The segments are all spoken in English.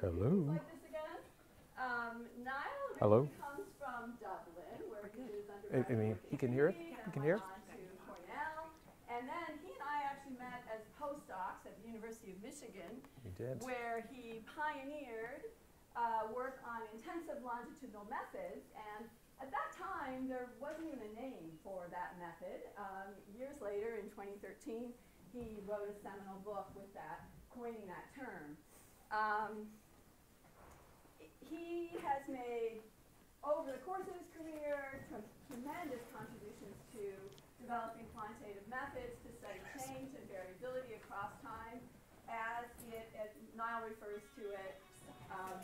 Hello. like this again. Um, Niall Hello. comes from Dublin, where he did his I- I mean, he can hear it? He can hear it? on to Cornell. And then he and I actually met as postdocs at the University of Michigan, You did. where he pioneered uh, work on intensive longitudinal methods. And at that time, there wasn't even a name for that method. Um, years later, in 2013, he wrote a seminal book with that, coining that term. Um, he has made, over the course of his career, tre- tremendous contributions to developing quantitative methods to study change and variability across time, as it, as Niall refers to it. Um,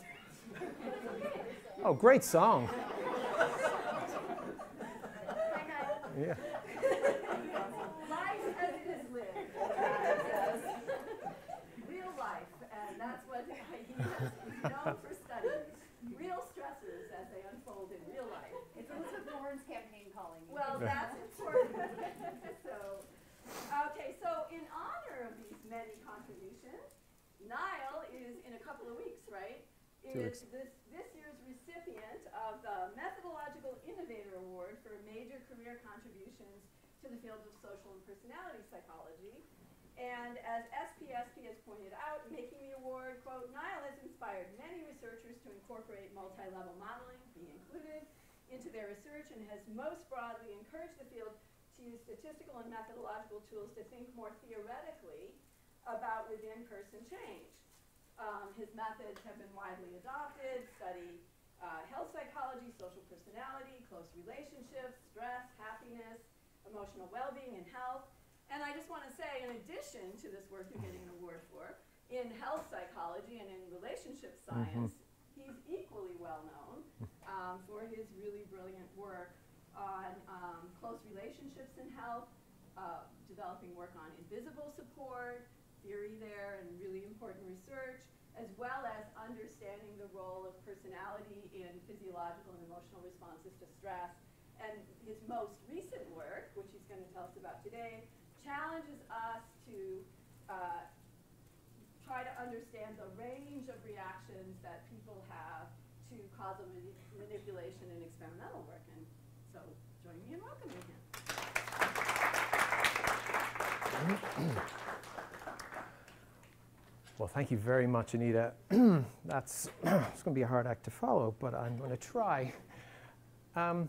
Oh, great song. Yeah. Life as it is lived, uh, says. real life, and that's what he is known for studying. Real stressors as they unfold in real life. It's Elizabeth Warren's campaign calling. you. Well, that's important. so, okay, so in honor of these many contributions, Niall is in a couple of weeks, right? Is this, this year's recipient of the Methodological Innovator Award for major career contributions to the field of social and personality psychology. And as SPSP has pointed out, making the award, quote, Niall has inspired many researchers to incorporate multi-level modeling, be included, into their research and has most broadly encouraged the field to use statistical and methodological tools to think more theoretically about within-person change. Um, his methods have been widely adopted, study uh, health psychology, social personality, close relationships, stress, happiness, emotional well-being, and health. And I just want to say, in addition to this work you're getting an award for, in health psychology and in relationship science, he's equally well known um, for his really brilliant work on um, close relationships in health, uh, developing work on invisible support, theory there, and really important research, as well as understanding the role of personality in physiological and emotional responses to stress. And his most recent work, which he's going to tell us about today, challenges us to uh, try to understand the range of reactions that people have to causal mani- manipulation in experimental work. And so join me in welcoming him. Well, thank you very much, Anita. That's it's going to be a hard act to follow, but I'm going to try. Um,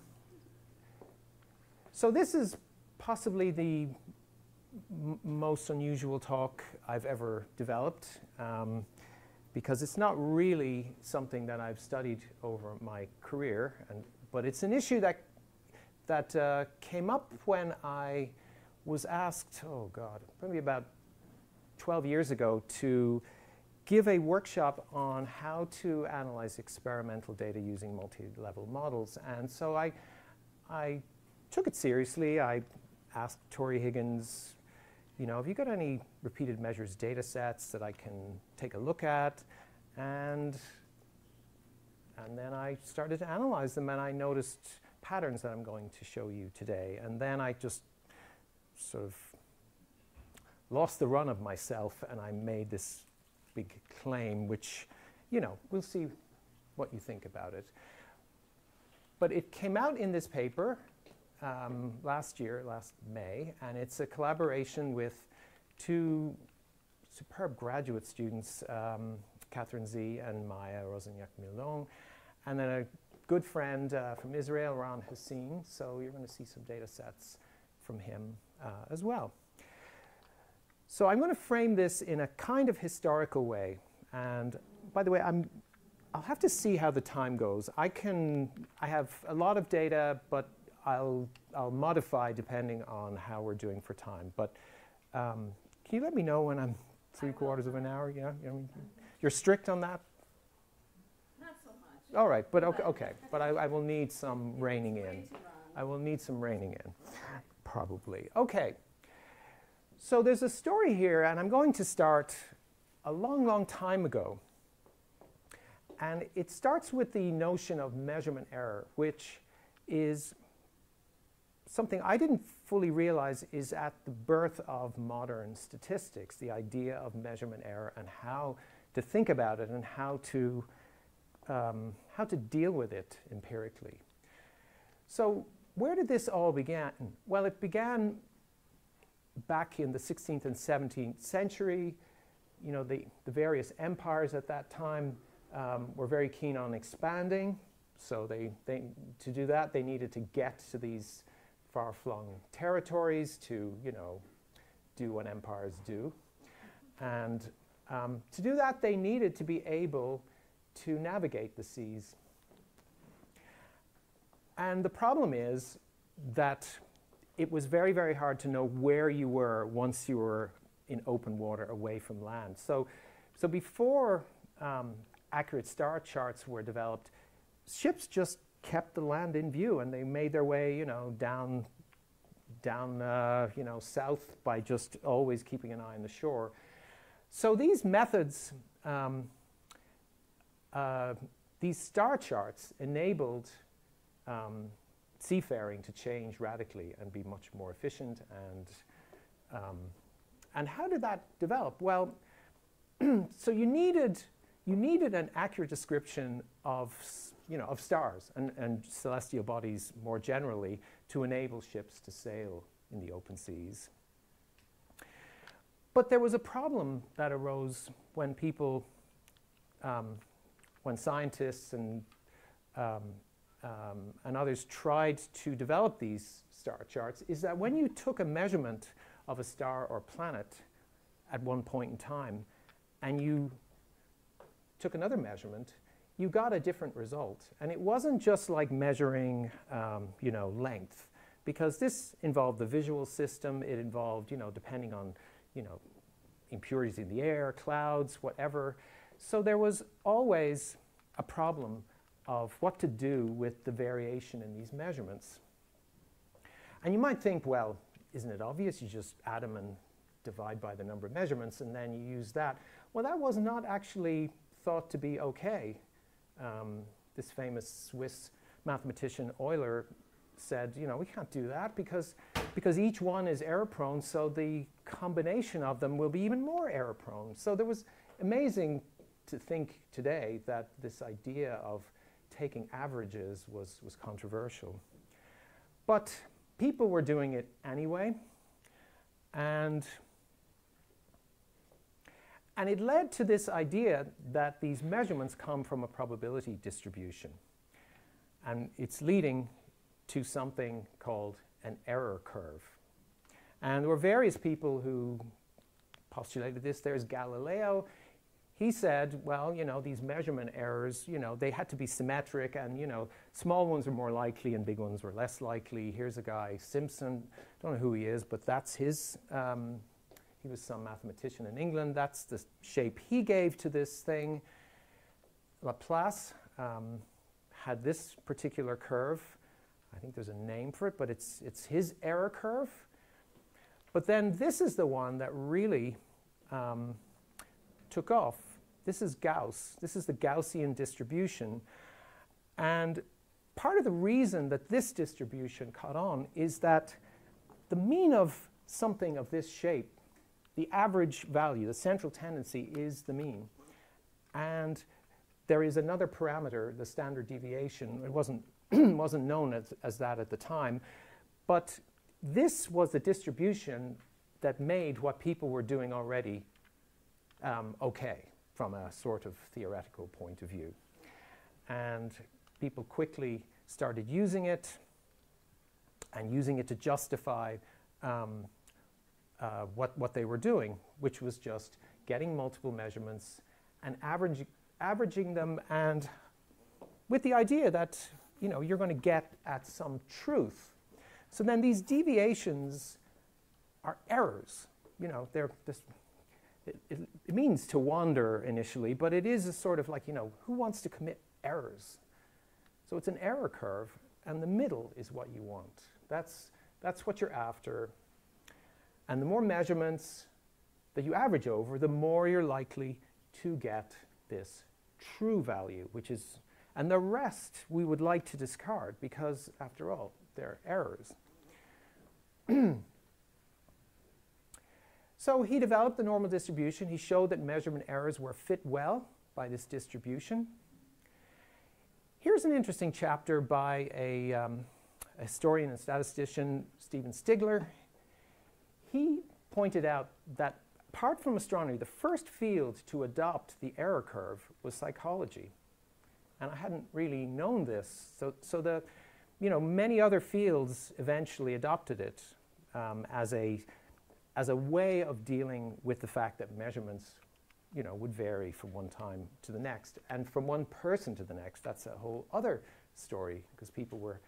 so this is possibly the most unusual talk I've ever developed um, because it's not really something that I've studied over my career, and, but it's an issue that that uh, came up when I was asked, oh God, probably about 12 years ago to give a workshop on how to analyze experimental data using multi-level models. And so I, I took it seriously. I asked Tori Higgins, you know, have you got any repeated measures data sets that I can take a look at? And, and then I started to analyze them and I noticed patterns that I'm going to show you today. And then I just sort of lost the run of myself and I made this big claim, which, you know, we'll see what you think about it. But it came out in this paper um, last year, last May, and it's a collaboration with two superb graduate students, um, Katherine Zee and Maya Rosenyak Milon, and then a good friend uh, from Israel, Ron Hassin. So you're going to see some data sets from him uh, as well. So I'm going to frame this in a kind of historical way. And by the way, I'm, I'll have to see how the time goes. I can, I have a lot of data, but I'll, I'll modify depending on how we're doing for time. But um, can you let me know when I'm three quarters of an hour? Yeah, you know, you're strict on that. Not so much. All right, but okay, okay. But I, I will need some reining in. Way too long. I will need some reining in, probably. Okay. So there's a story here, and I'm going to start a long, long time ago. And it starts with the notion of measurement error, which is something I didn't fully realize is at the birth of modern statistics, the idea of measurement error and how to think about it and how to, um, how to deal with it empirically. So where did this all begin? Well, it began back in the 16th and 17th century. You know, the, the various empires at that time um, were very keen on expanding. So they, they, to do that, they needed to get to these far-flung territories to, you know, do what empires do. And um, to do that, they needed to be able to navigate the seas. And the problem is that it was very, very hard to know where you were once you were in open water away from land. So, so before um, accurate star charts were developed, ships just kept the land in view and they made their way, you know, down, down, uh, you know, south by just always keeping an eye on the shore. So these methods, um, uh, these star charts enabled um, seafaring to change radically and be much more efficient. And, um, and how did that develop? Well, so you needed, you needed an accurate description of, you know, of stars and, and celestial bodies more generally to enable ships to sail in the open seas. But there was a problem that arose when people, um, when scientists and um, um, and others tried to develop these star charts is that when you took a measurement of a star or planet at one point in time and you took another measurement, you got a different result. And it wasn't just like measuring, um, you know, length, because this involved the visual system. It involved, you know, depending on, you know, impurities in the air, clouds, whatever. So there was always a problem of what to do with the variation in these measurements. And you might think, well, isn't it obvious? You just add them and divide by the number of measurements, and then you use that. Well, that was not actually thought to be okay. Um, this famous Swiss mathematician Euler said, you know, we can't do that because, because each one is error prone, so the combination of them will be even more error prone. So there was amazing to think today that this idea of taking averages was, was controversial. But people were doing it anyway, and, and it led to this idea that these measurements come from a probability distribution. And it's leading to something called an error curve. And there were various people who postulated this. There's Galileo he said, well, you know, these measurement errors, you know, they had to be symmetric and, you know, small ones are more likely and big ones were less likely. Here's a guy, Simpson, don't know who he is, but that's his, um, he was some mathematician in England. That's the shape he gave to this thing. Laplace um, had this particular curve. I think there's a name for it, but it's, it's his error curve. But then this is the one that really um, took off. This is Gauss. This is the Gaussian distribution. And part of the reason that this distribution caught on is that the mean of something of this shape, the average value, the central tendency is the mean. And there is another parameter, the standard deviation. It wasn't, wasn't known as, as that at the time. But this was the distribution that made what people were doing already um, okay from a sort of theoretical point of view. And people quickly started using it and using it to justify um, uh, what, what they were doing, which was just getting multiple measurements and average, averaging them and with the idea that you know, you're going to get at some truth. So then these deviations are errors. You know, they're just it, it, it, means to wander initially, but it is a sort of like, you know, who wants to commit errors? So it's an error curve, and the middle is what you want. That's, that's what you're after. And the more measurements that you average over, the more you're likely to get this true value, which is, and the rest we would like to discard because, after all, they're errors. so he developed the normal distribution. He showed that measurement errors were fit well by this distribution. Here's an interesting chapter by a, um, historian and statistician, Stephen Stigler. He pointed out that apart from astronomy, the first field to adopt the error curve was psychology. And I hadn't really known this. So, so the, you know, many other fields eventually adopted it um, as, a, as a way of dealing with the fact that measurements you know, would vary from one time to the next. And from one person to the next, that's a whole other story because people were,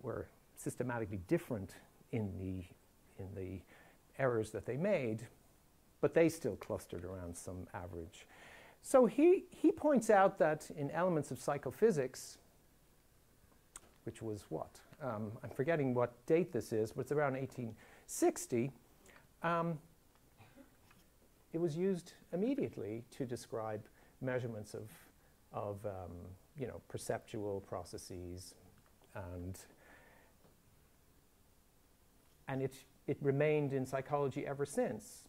were systematically different in the, in the errors that they made, but they still clustered around some average. So he, he points out that in elements of psychophysics, which was what? Um, I'm forgetting what date this is, but it's around 1860. Um, it was used immediately to describe measurements of, of um, you know, perceptual processes and, and it, it remained in psychology ever since.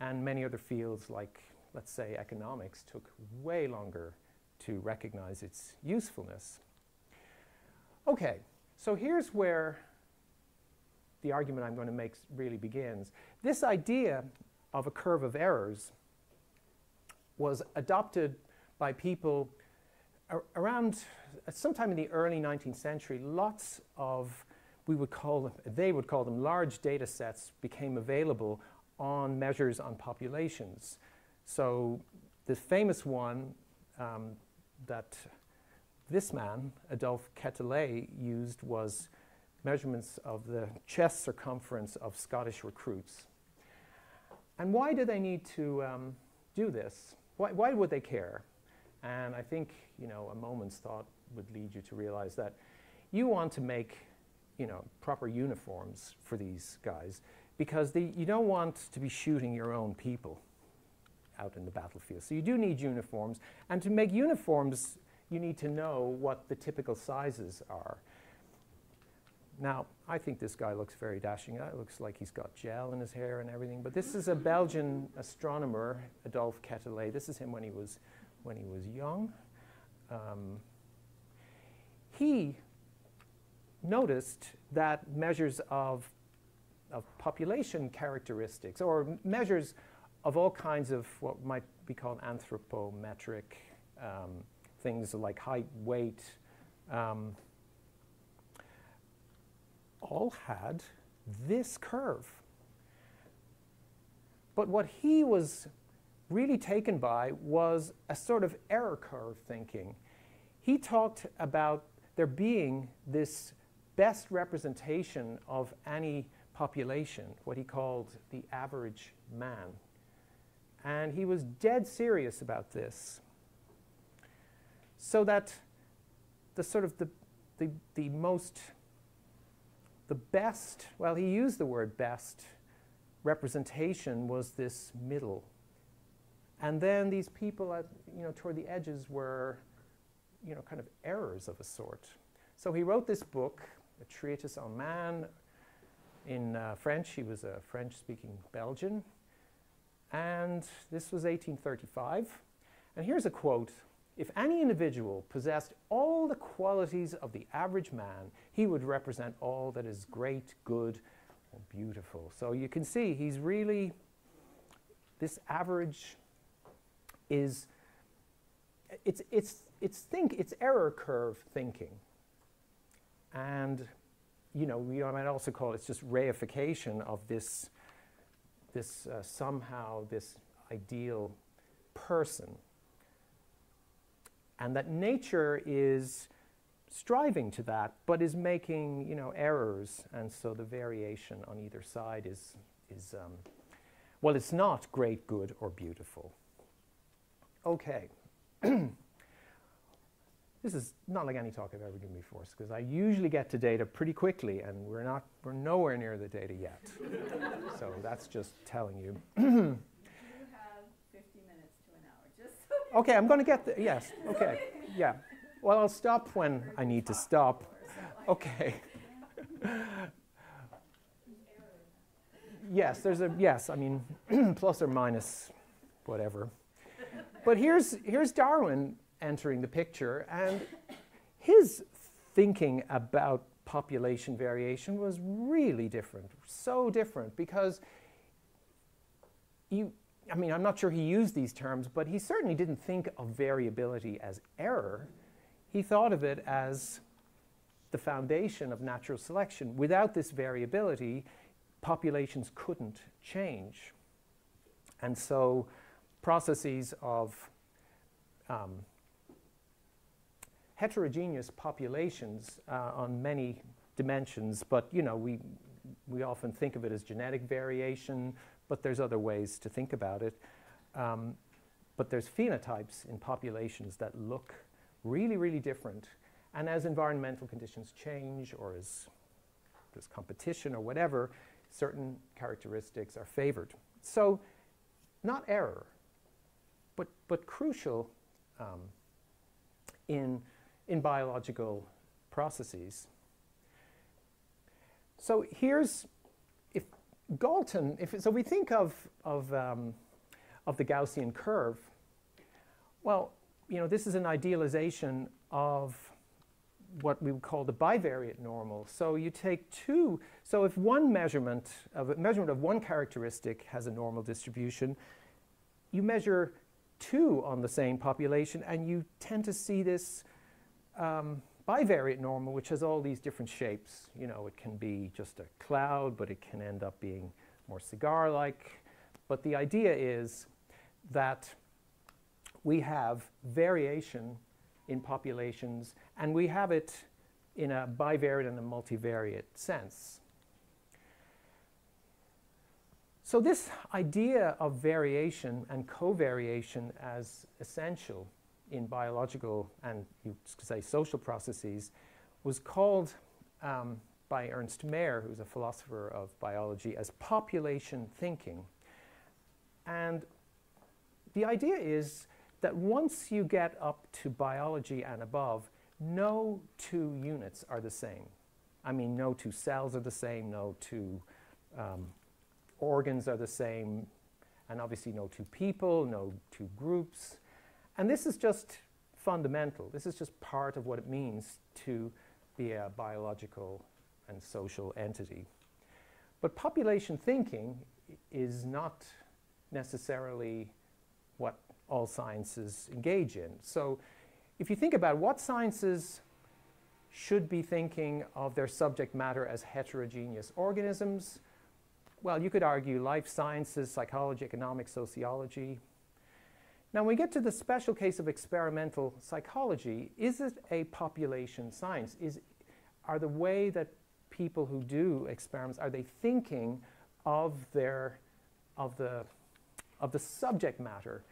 And many other fields like, let's say, economics took way longer to recognize its usefulness. Okay, so here's where the argument I'm going to make really begins. This idea of a curve of errors was adopted by people ar around sometime in the early 19th century. Lots of, we would call them, they would call them large data sets became available on measures on populations. So the famous one um, that this man, Adolphe Quetelet, used was measurements of the chest circumference of Scottish recruits. And why do they need to um, do this? Why, why would they care? And I think, you know, a moment's thought would lead you to realize that you want to make, you know, proper uniforms for these guys because you don't want to be shooting your own people out in the battlefield. So you do need uniforms. And to make uniforms, you need to know what the typical sizes are. Now, I think this guy looks very dashing. It looks like he's got gel in his hair and everything. But this is a Belgian astronomer, Adolphe Quetelet. This is him when he was, when he was young. Um, he noticed that measures of, of population characteristics, or measures of all kinds of what might be called anthropometric um, things like height, weight, um, all had this curve. But what he was really taken by was a sort of error curve thinking. He talked about there being this best representation of any population, what he called the average man. And he was dead serious about this. So that the sort of the, the, the most the best, well, he used the word best, representation was this middle. And then these people at, you know, toward the edges were, you know, kind of errors of a sort. So he wrote this book, A Treatise on Man, in uh, French. He was a French-speaking Belgian. And this was 1835. And here's a quote if any individual possessed all the qualities of the average man, he would represent all that is great, good, and beautiful. So you can see he's really, this average is, it's, it's, it's, think, it's error curve thinking. And, you know, we might also call it it's just reification of this, this uh, somehow this ideal person and that nature is striving to that, but is making you know errors, and so the variation on either side is is um, well, it's not great, good, or beautiful. Okay. this is not like any talk I've ever given before, because I usually get to data pretty quickly, and we're not we're nowhere near the data yet. so that's just telling you. Okay, I'm going to get the, yes, okay, yeah. Well, I'll stop when I need to stop. Okay. yes, there's a yes. I mean, plus or minus, whatever. But here's here's Darwin entering the picture, and his thinking about population variation was really different, so different because you. I mean, I'm not sure he used these terms, but he certainly didn't think of variability as error. He thought of it as the foundation of natural selection. Without this variability, populations couldn't change. And so processes of um, heterogeneous populations uh, on many dimensions, but you know, we, we often think of it as genetic variation, but there's other ways to think about it. Um, but there's phenotypes in populations that look really, really different and as environmental conditions change or as there's competition or whatever, certain characteristics are favored. So, not error, but, but crucial um, in, in biological processes. So here's, if Galton, if, so we think of, of, um, of the Gaussian curve, well, you know, this is an idealization of what we would call the bivariate normal. So you take two, so if one measurement of a measurement of one characteristic has a normal distribution, you measure two on the same population and you tend to see this um, bivariate normal which has all these different shapes. You know, it can be just a cloud, but it can end up being more cigar-like. But the idea is that we have variation in populations, and we have it in a bivariate and a multivariate sense. So this idea of variation and covariation as essential in biological and you could say social processes was called um, by Ernst Mayr, who's a philosopher of biology, as population thinking. And the idea is that once you get up to biology and above, no two units are the same. I mean, no two cells are the same, no two um, organs are the same, and obviously no two people, no two groups. And this is just fundamental. This is just part of what it means to be a biological and social entity. But population thinking is not necessarily what all sciences engage in. So if you think about what sciences should be thinking of their subject matter as heterogeneous organisms, well, you could argue life sciences, psychology, economics, sociology. Now, when we get to the special case of experimental psychology, is it a population science? Is, are the way that people who do experiments, are they thinking of their, of the, of the subject matter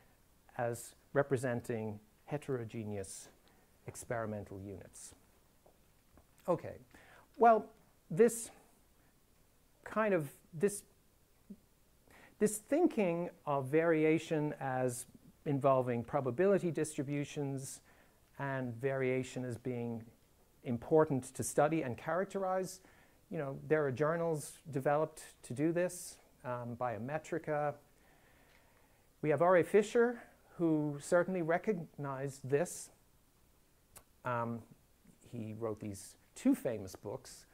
as representing heterogeneous experimental units. Okay, well, this kind of, this, this thinking of variation as involving probability distributions and variation as being important to study and characterize. You know, there are journals developed to do this, um, Biometrika. We have R.A. Fisher, who certainly recognized this. Um, he wrote these two famous books,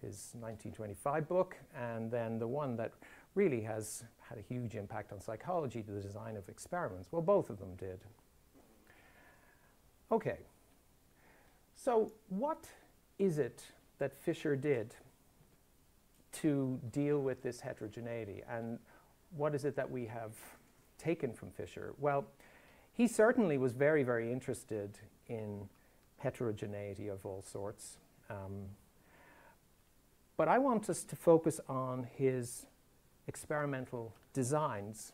his 1925 book, and then the one that really has had a huge impact on psychology, to the design of experiments. Well, both of them did. Okay, so what is it that Fisher did to deal with this heterogeneity? And what is it that we have taken from Fisher? Well, he certainly was very, very interested in heterogeneity of all sorts. Um, but I want us to focus on his experimental designs.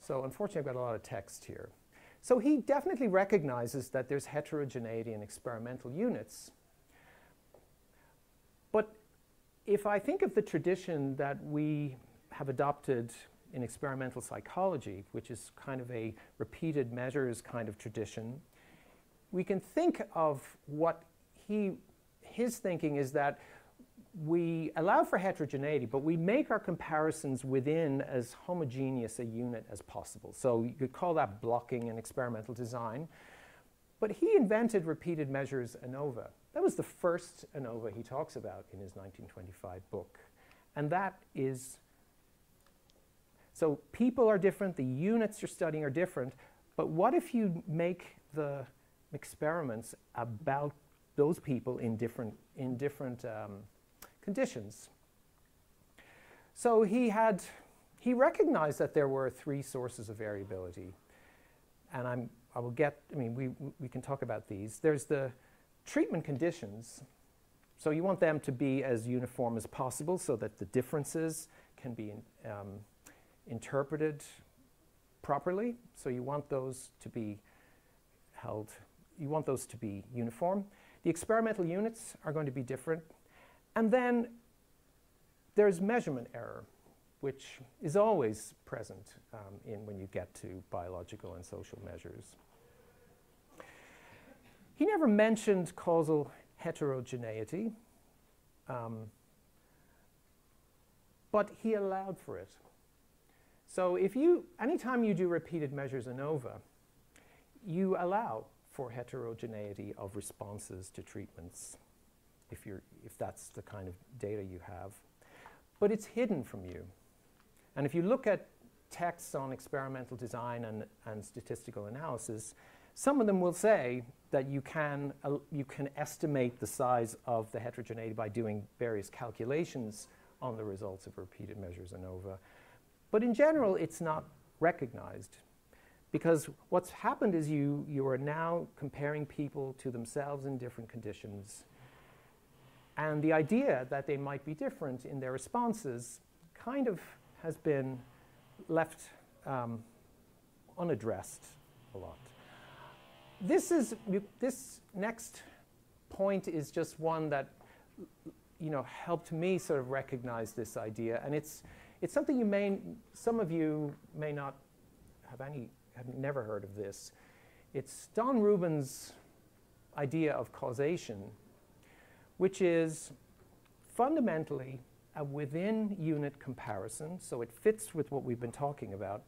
So unfortunately, I've got a lot of text here. So he definitely recognizes that there's heterogeneity in experimental units. But if I think of the tradition that we have adopted in experimental psychology, which is kind of a repeated measures kind of tradition, we can think of what he, his thinking is that we allow for heterogeneity, but we make our comparisons within as homogeneous a unit as possible. So you could call that blocking and experimental design. But he invented repeated measures ANOVA. That was the first ANOVA he talks about in his 1925 book. And that is, so people are different, the units you're studying are different, but what if you make the experiments about those people in different, in different um, conditions? So he had, he recognized that there were three sources of variability. And I'm, I will get, I mean, we, we can talk about these. There's the treatment conditions. So you want them to be as uniform as possible so that the differences can be um, interpreted properly. So you want those to be held, you want those to be uniform. The experimental units are going to be different. And then there's measurement error, which is always present um, in when you get to biological and social measures. He never mentioned causal heterogeneity, um, but he allowed for it. So if you, anytime you do repeated measures ANOVA, you allow for heterogeneity of responses to treatments, if, you're, if that's the kind of data you have. But it's hidden from you. And if you look at texts on experimental design and, and statistical analysis, some of them will say that you can, uh, you can estimate the size of the heterogeneity by doing various calculations on the results of repeated measures ANOVA. But in general, it's not recognized. Because what's happened is you, you are now comparing people to themselves in different conditions. And the idea that they might be different in their responses kind of has been left um, unaddressed a lot. This is this next point is just one that you know helped me sort of recognize this idea, and it's it's something you may some of you may not have any have never heard of this. It's Don Rubin's idea of causation, which is fundamentally a within unit comparison, so it fits with what we've been talking about.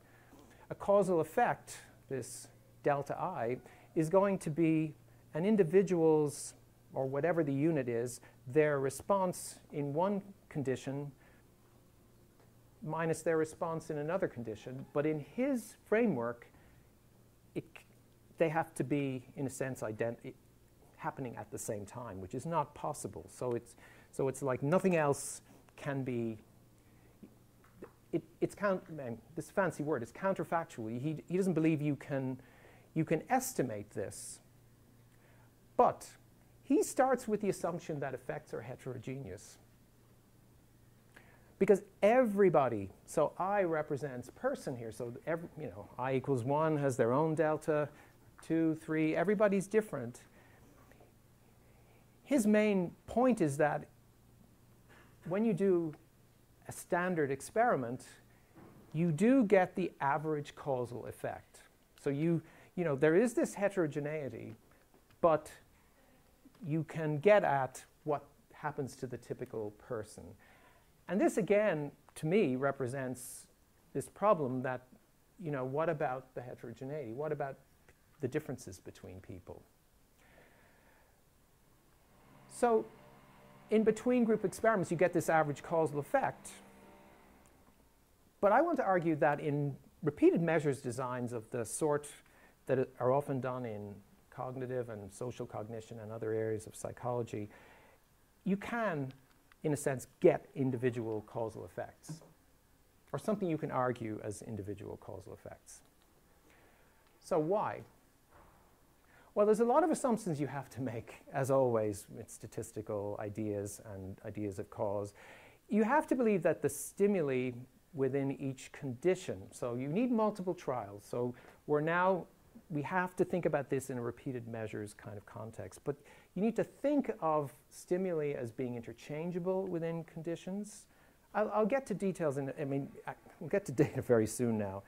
A causal effect, this delta I, is going to be an individual's, or whatever the unit is, their response in one condition minus their response in another condition. But in his framework, it, they have to be, in a sense, ident- happening at the same time, which is not possible. So it's, so it's like nothing else can be. It, it's count, this fancy word, it's counterfactual. He, he doesn't believe you can you can estimate this. But he starts with the assumption that effects are heterogeneous. Because everybody, so I represents person here, so every, you know, I equals 1 has their own delta, 2, 3, everybody's different. His main point is that when you do a standard experiment, you do get the average causal effect. So you, you know, there is this heterogeneity, but you can get at what happens to the typical person. And this, again, to me, represents this problem that, you know, what about the heterogeneity? What about the differences between people? So, in between group experiments, you get this average causal effect. But I want to argue that in repeated measures designs of the sort that are often done in cognitive and social cognition and other areas of psychology, you can, in a sense, get individual causal effects, or something you can argue as individual causal effects. So, why? Well, there's a lot of assumptions you have to make, as always, with statistical ideas and ideas of cause. You have to believe that the stimuli within each condition, so you need multiple trials. So, we're now we have to think about this in a repeated measures kind of context. But you need to think of stimuli as being interchangeable within conditions. I'll, I'll get to details, in, I mean, I, we'll get to data very soon now.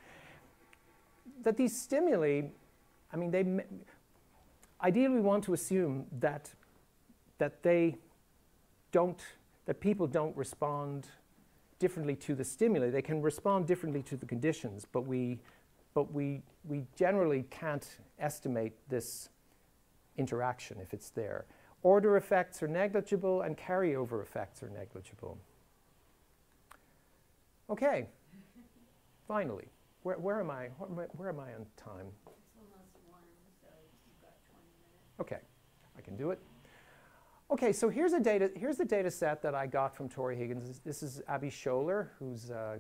That these stimuli, I mean, they, ideally we want to assume that, that they don't that people don't respond differently to the stimuli. They can respond differently to the conditions, but we, but we, we generally can't estimate this interaction if it's there. Order effects are negligible and carryover effects are negligible. Okay, finally, where, where am I? Where, where am I on time? It's almost one, so you've got 20 minutes. Okay, I can do it. Okay, so here's a data. Here's the data set that I got from Tori Higgins. This, is Abby Scholer, who's uh,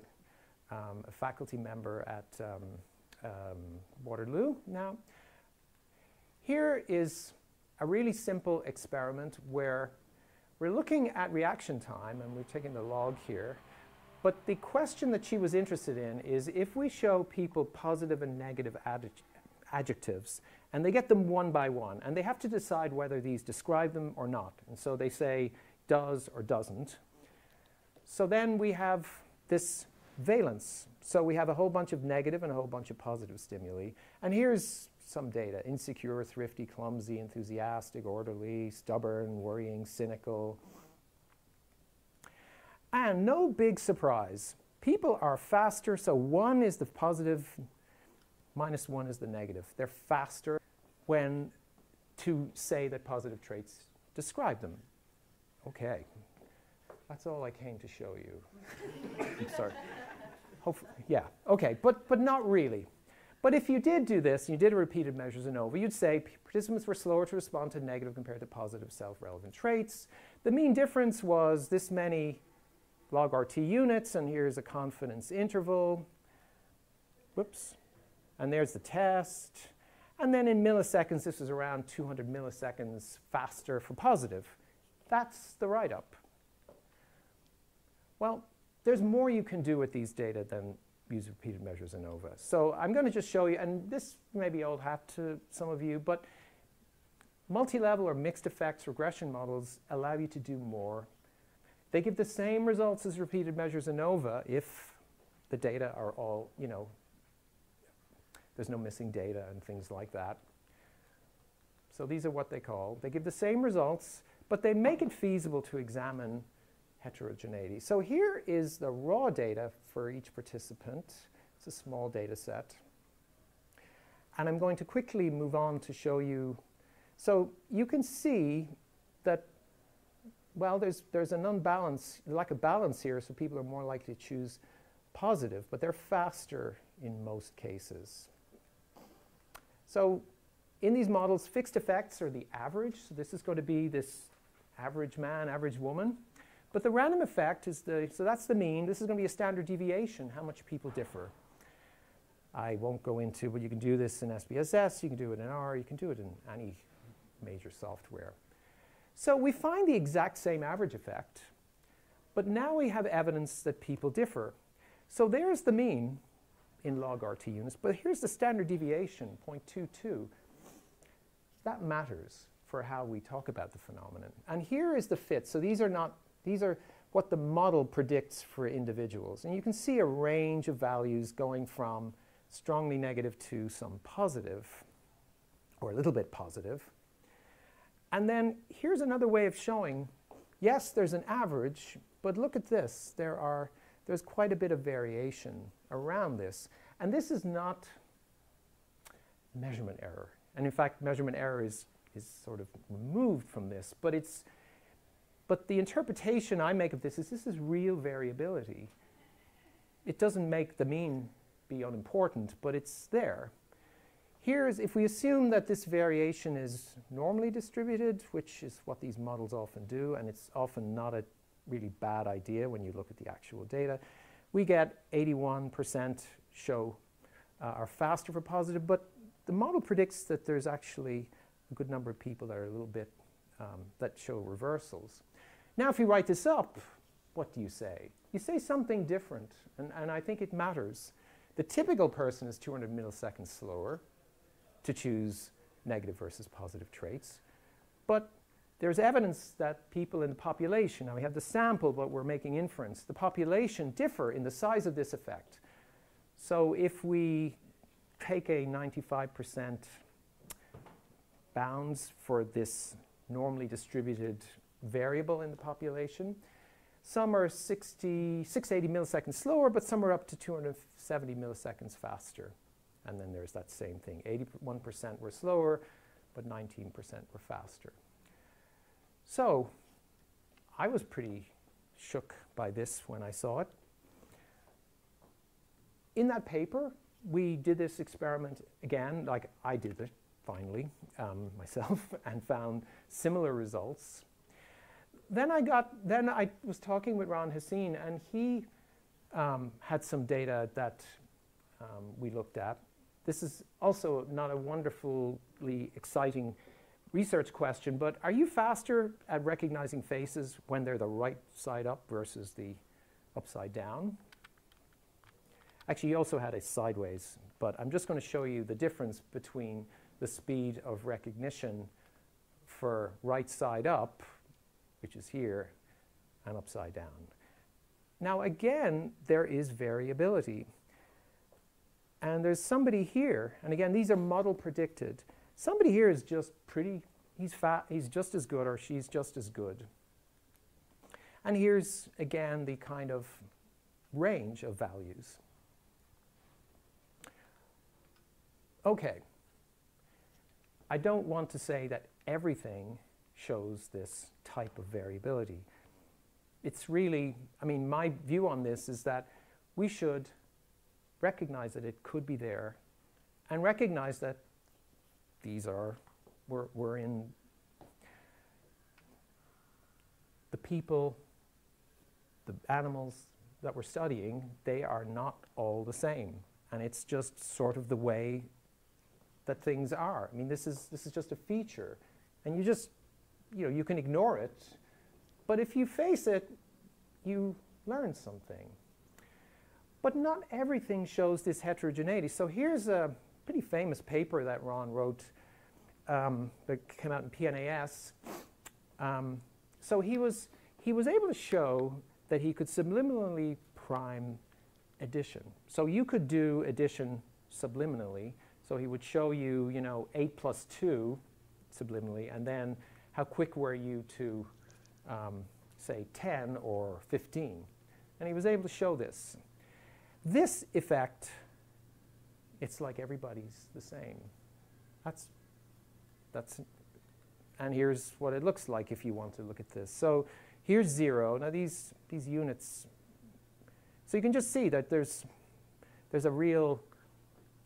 um, a faculty member at um, um, Waterloo. Now, here is a really simple experiment where we're looking at reaction time, and we're taking the log here. But the question that she was interested in is if we show people positive and negative adjectives, and they get them one by one, and they have to decide whether these describe them or not. And so they say does or doesn't. So then we have this valence. So we have a whole bunch of negative and a whole bunch of positive stimuli. And here's some data insecure, thrifty, clumsy, enthusiastic, orderly, stubborn, worrying, cynical. And no big surprise. People are faster, so one is the positive, minus one is the negative. They're faster when to say that positive traits describe them. Okay, that's all I came to show you. Sorry. Hopefully, yeah, okay, but, but not really. But if you did do this, and you did a repeated measures ANOVA, you'd say participants were slower to respond to negative compared to positive self-relevant traits. The mean difference was this many log RT units, and here's a confidence interval. Whoops. And there's the test. And then in milliseconds, this is around 200 milliseconds faster for positive. That's the write-up. Well, there's more you can do with these data than use repeated measures ANOVA. So I'm going to just show you, and this may be old hat to some of you, but multi-level or mixed effects regression models allow you to do more. They give the same results as repeated measures ANOVA if the data are all, you know, there's no missing data and things like that. So these are what they call. They give the same results, but they make it feasible to examine heterogeneity. So here is the raw data for each participant. It's a small data set. And I'm going to quickly move on to show you. So you can see that, well, there's, there's an unbalance, like a balance here, so people are more likely to choose positive, but they're faster in most cases. So in these models, fixed effects are the average. So this is going to be this average man, average woman. But the random effect is the, so that's the mean. This is going to be a standard deviation, how much people differ. I won't go into, but you can do this in SPSS, you can do it in R, you can do it in any major software. So we find the exact same average effect, but now we have evidence that people differ. So there's the mean in log RT units, but here's the standard deviation, 0.22. That matters for how we talk about the phenomenon. And here is the fit. So these are not these are what the model predicts for individuals. And you can see a range of values going from strongly negative to some positive, or a little bit positive. And then here's another way of showing, yes, there's an average, but look at this. There are, there's quite a bit of variation around this. And this is not measurement error. And in fact, measurement error is, is sort of removed from this, but it's, but the interpretation I make of this is this is real variability. It doesn't make the mean be unimportant, but it's there. Here's, if we assume that this variation is normally distributed, which is what these models often do, and it's often not a really bad idea when you look at the actual data, we get 81% show uh, are faster for positive, but the model predicts that there's actually a good number of people that are a little bit, um, that show reversals. Now, if you write this up, what do you say? You say something different, and, and I think it matters. The typical person is 200 milliseconds slower to choose negative versus positive traits. But there's evidence that people in the population, now we have the sample, but we're making inference, the population differ in the size of this effect. So if we take a 95% bounds for this normally distributed variable in the population. Some are 60, 680 milliseconds slower, but some are up to 270 milliseconds faster. And then there's that same thing. 81% were slower, but 19% were faster. So I was pretty shook by this when I saw it. In that paper, we did this experiment again, like I did it finally um, myself, and found similar results. Then I got, then I was talking with Ron Hassin, and he um, had some data that um, we looked at. This is also not a wonderfully exciting research question, but are you faster at recognizing faces when they're the right side up versus the upside down? Actually, you also had a sideways, but I'm just going to show you the difference between the speed of recognition for right side up, which is here, and upside down. Now again, there is variability. And there's somebody here, and again, these are model predicted, Somebody here is just pretty, he's fat, he's just as good or she's just as good. And here's again the kind of range of values. Okay. I don't want to say that everything shows this type of variability. It's really, I mean, my view on this is that we should recognize that it could be there and recognize that these are, we're, we're in the people, the animals that we're studying, they are not all the same. And it's just sort of the way that things are. I mean, this is, this is just a feature. And you just, you know, you can ignore it. But if you face it, you learn something. But not everything shows this heterogeneity. So here's a pretty famous paper that Ron wrote um, that came out in PNAS. Um, so he was, he was able to show that he could subliminally prime addition. So you could do addition subliminally. So he would show you, you know, 8 plus 2 subliminally, and then how quick were you to, um, say, 10 or 15. And he was able to show this. This effect, it's like everybody's the same. That's that's, and here's what it looks like if you want to look at this. So here's zero. Now these, these units, so you can just see that there's, there's a real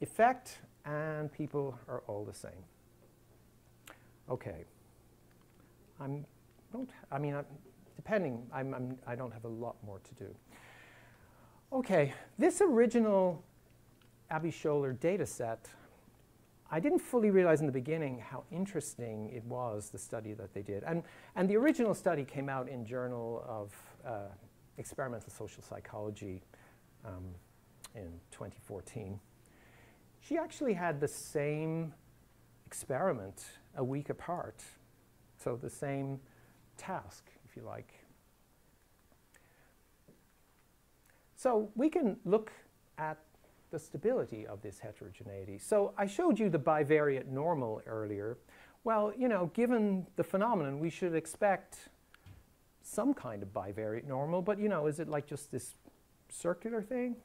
effect and people are all the same. Okay. I'm, don't, I mean, I'm, depending, I'm, I'm, I don't have a lot more to do. Okay, this original Abby Scholer data set I didn't fully realize in the beginning how interesting it was, the study that they did. And, and the original study came out in Journal of uh, Experimental Social Psychology um, in 2014. She actually had the same experiment a week apart. So the same task, if you like. So we can look at the stability of this heterogeneity. So I showed you the bivariate normal earlier. Well, you know, given the phenomenon, we should expect some kind of bivariate normal, but you know, is it like just this circular thing?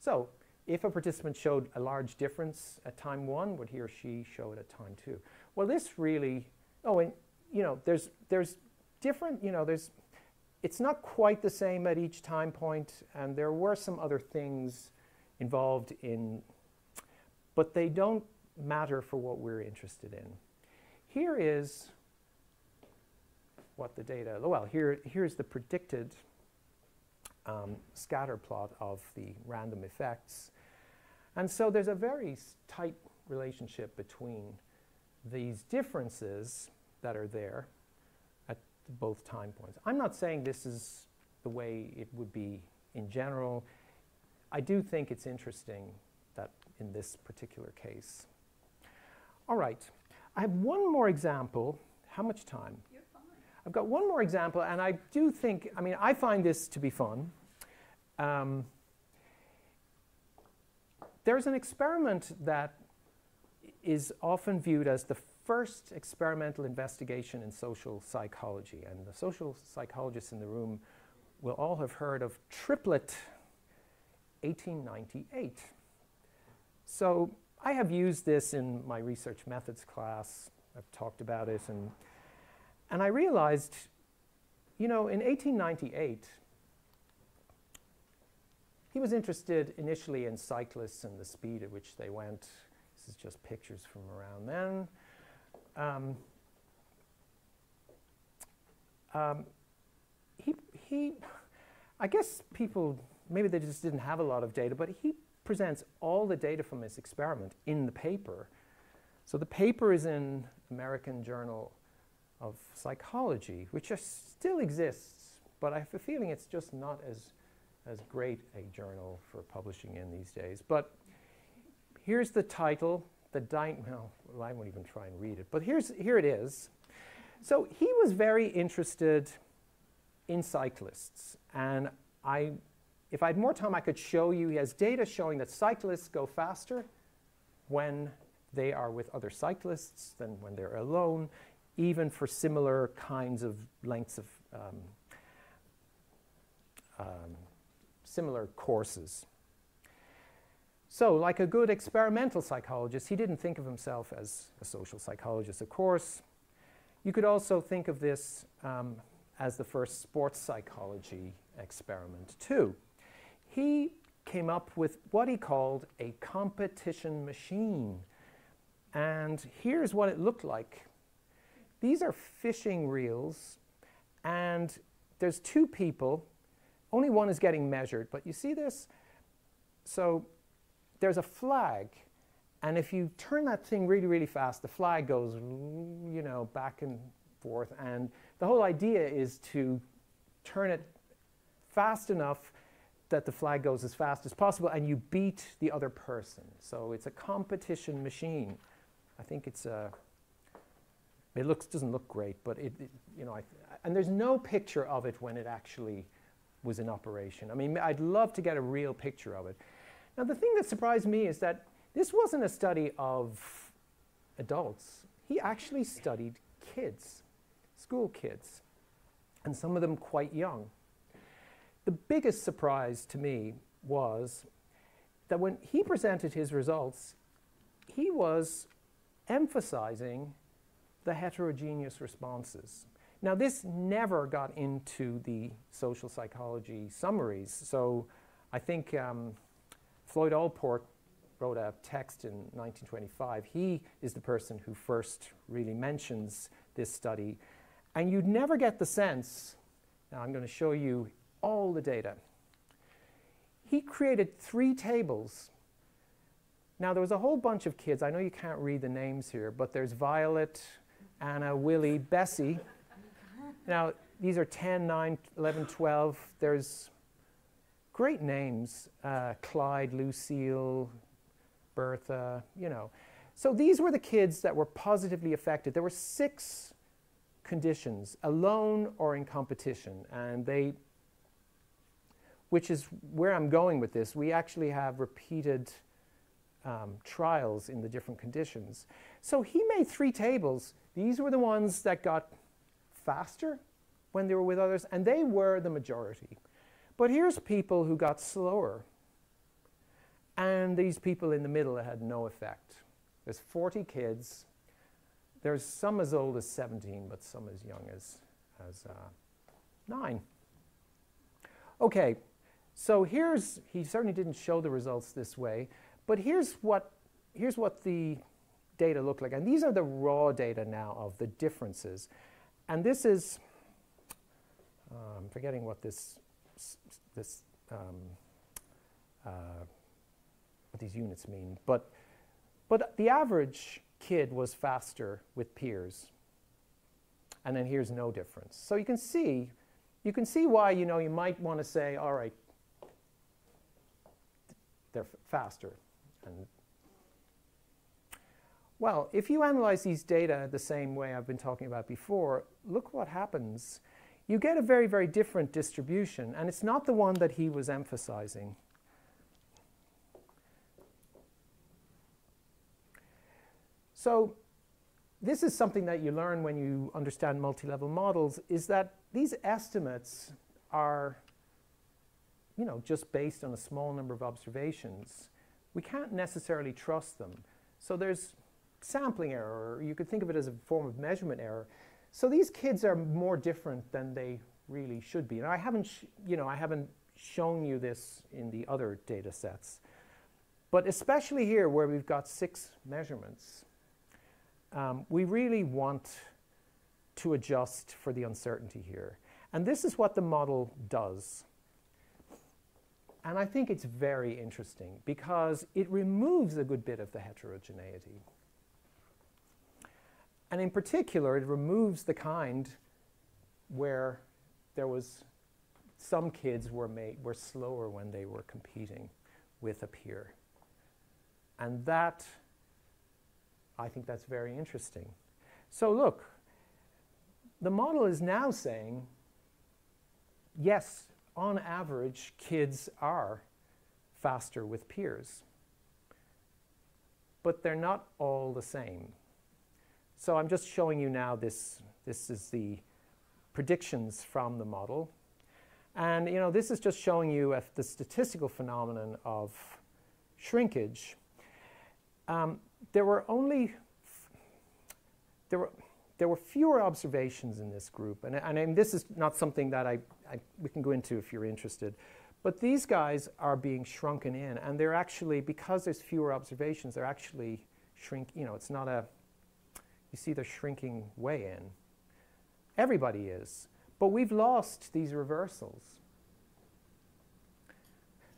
So if a participant showed a large difference at time one, would he or she show it at time two? Well, this really, oh, and you know, there's, there's different, you know, there's it's not quite the same at each time point, and there were some other things involved in, but they don't matter for what we're interested in. Here is what the data, well, here, here's the predicted um, scatter plot of the random effects. And so there's a very tight relationship between these differences that are there both time points. I'm not saying this is the way it would be in general. I do think it's interesting that in this particular case. All right, I have one more example. How much time? You're fine. I've got one more example, and I do think, I mean, I find this to be fun. Um, there's an experiment that is often viewed as the first experimental investigation in social psychology. And the social psychologists in the room will all have heard of Triplett 1898. So I have used this in my research methods class. I've talked about it. And, and I realized, you know, in 1898, he was interested initially in cyclists and the speed at which they went. This is just pictures from around then. Um, um, he, he, I guess people, maybe they just didn't have a lot of data, but he presents all the data from his experiment in the paper. So the paper is in American Journal of Psychology, which still exists, but I have a feeling it's just not as as great a journal for publishing in these days. But here's the title. The dy- well, I won't even try and read it, but here's, here it is. So he was very interested in cyclists. And I, if I had more time, I could show you. He has data showing that cyclists go faster when they are with other cyclists than when they're alone, even for similar kinds of lengths of um, um, similar courses. So, like a good experimental psychologist, he didn't think of himself as a social psychologist, of course. You could also think of this um, as the first sports psychology experiment, too. He came up with what he called a competition machine. And here's what it looked like. These are fishing reels, and there's two people only one is getting measured, but you see this? So there's a flag, and if you turn that thing really, really fast, the flag goes, you know, back and forth. And the whole idea is to turn it fast enough that the flag goes as fast as possible, and you beat the other person. So it's a competition machine. I think it's a. It looks doesn't look great, but it, it you know, I, and there's no picture of it when it actually was in operation. I mean, I'd love to get a real picture of it. Now, the thing that surprised me is that this wasn't a study of adults. He actually studied kids, school kids, and some of them quite young. The biggest surprise to me was that when he presented his results, he was emphasizing the heterogeneous responses. Now, this never got into the social psychology summaries. So I think um, Floyd Allport wrote a text in 1925. He is the person who first really mentions this study. And you'd never get the sense, now I'm going to show you all the data. He created three tables. Now, there was a whole bunch of kids. I know you can't read the names here, but there's Violet, Anna, Willie, Bessie. Now, these are 10, 9, 11, 12. There's great names uh, Clyde, Lucille, Bertha, you know. So these were the kids that were positively affected. There were six conditions alone or in competition. And they, which is where I'm going with this, we actually have repeated um, trials in the different conditions. So he made three tables. These were the ones that got faster when they were with others, and they were the majority. But here's people who got slower, and these people in the middle had no effect. There's 40 kids. There's some as old as 17, but some as young as, as uh, 9. Okay, so here's, he certainly didn't show the results this way, but here's what, here's what the data look like. And these are the raw data now of the differences. And this is, uh, I'm forgetting what this, this um, uh, what these units mean, but, but the average kid was faster with peers. And then here's no difference. So you can see, you can see why you know you might want to say, all right, they're faster. And well, if you analyze these data the same way I've been talking about before, look what happens. You get a very, very different distribution, and it's not the one that he was emphasizing. So this is something that you learn when you understand multi-level models, is that these estimates are, you know, just based on a small number of observations. We can't necessarily trust them. So there's sampling error, or you could think of it as a form of measurement error. So these kids are more different than they really should be. And I haven't, you know, I haven't shown you this in the other data sets. But especially here where we've got six measurements, um, we really want to adjust for the uncertainty here. And this is what the model does. And I think it's very interesting because it removes a good bit of the heterogeneity. And in particular, it removes the kind where there was some kids were, made, were slower when they were competing with a peer. And that, I think that's very interesting. So look, the model is now saying, yes, on average, kids are faster with peers. But they're not all the same. So I'm just showing you now this, this is the predictions from the model. And you know, this is just showing you the statistical phenomenon of shrinkage. Um, there were only there were there were fewer observations in this group, and, and, and this is not something that I, I, we can go into if you're interested. But these guys are being shrunken in, and they're actually because there's fewer observations, they're actually shrink. You know, it's not a you see they're shrinking way in. Everybody is. But we've lost these reversals.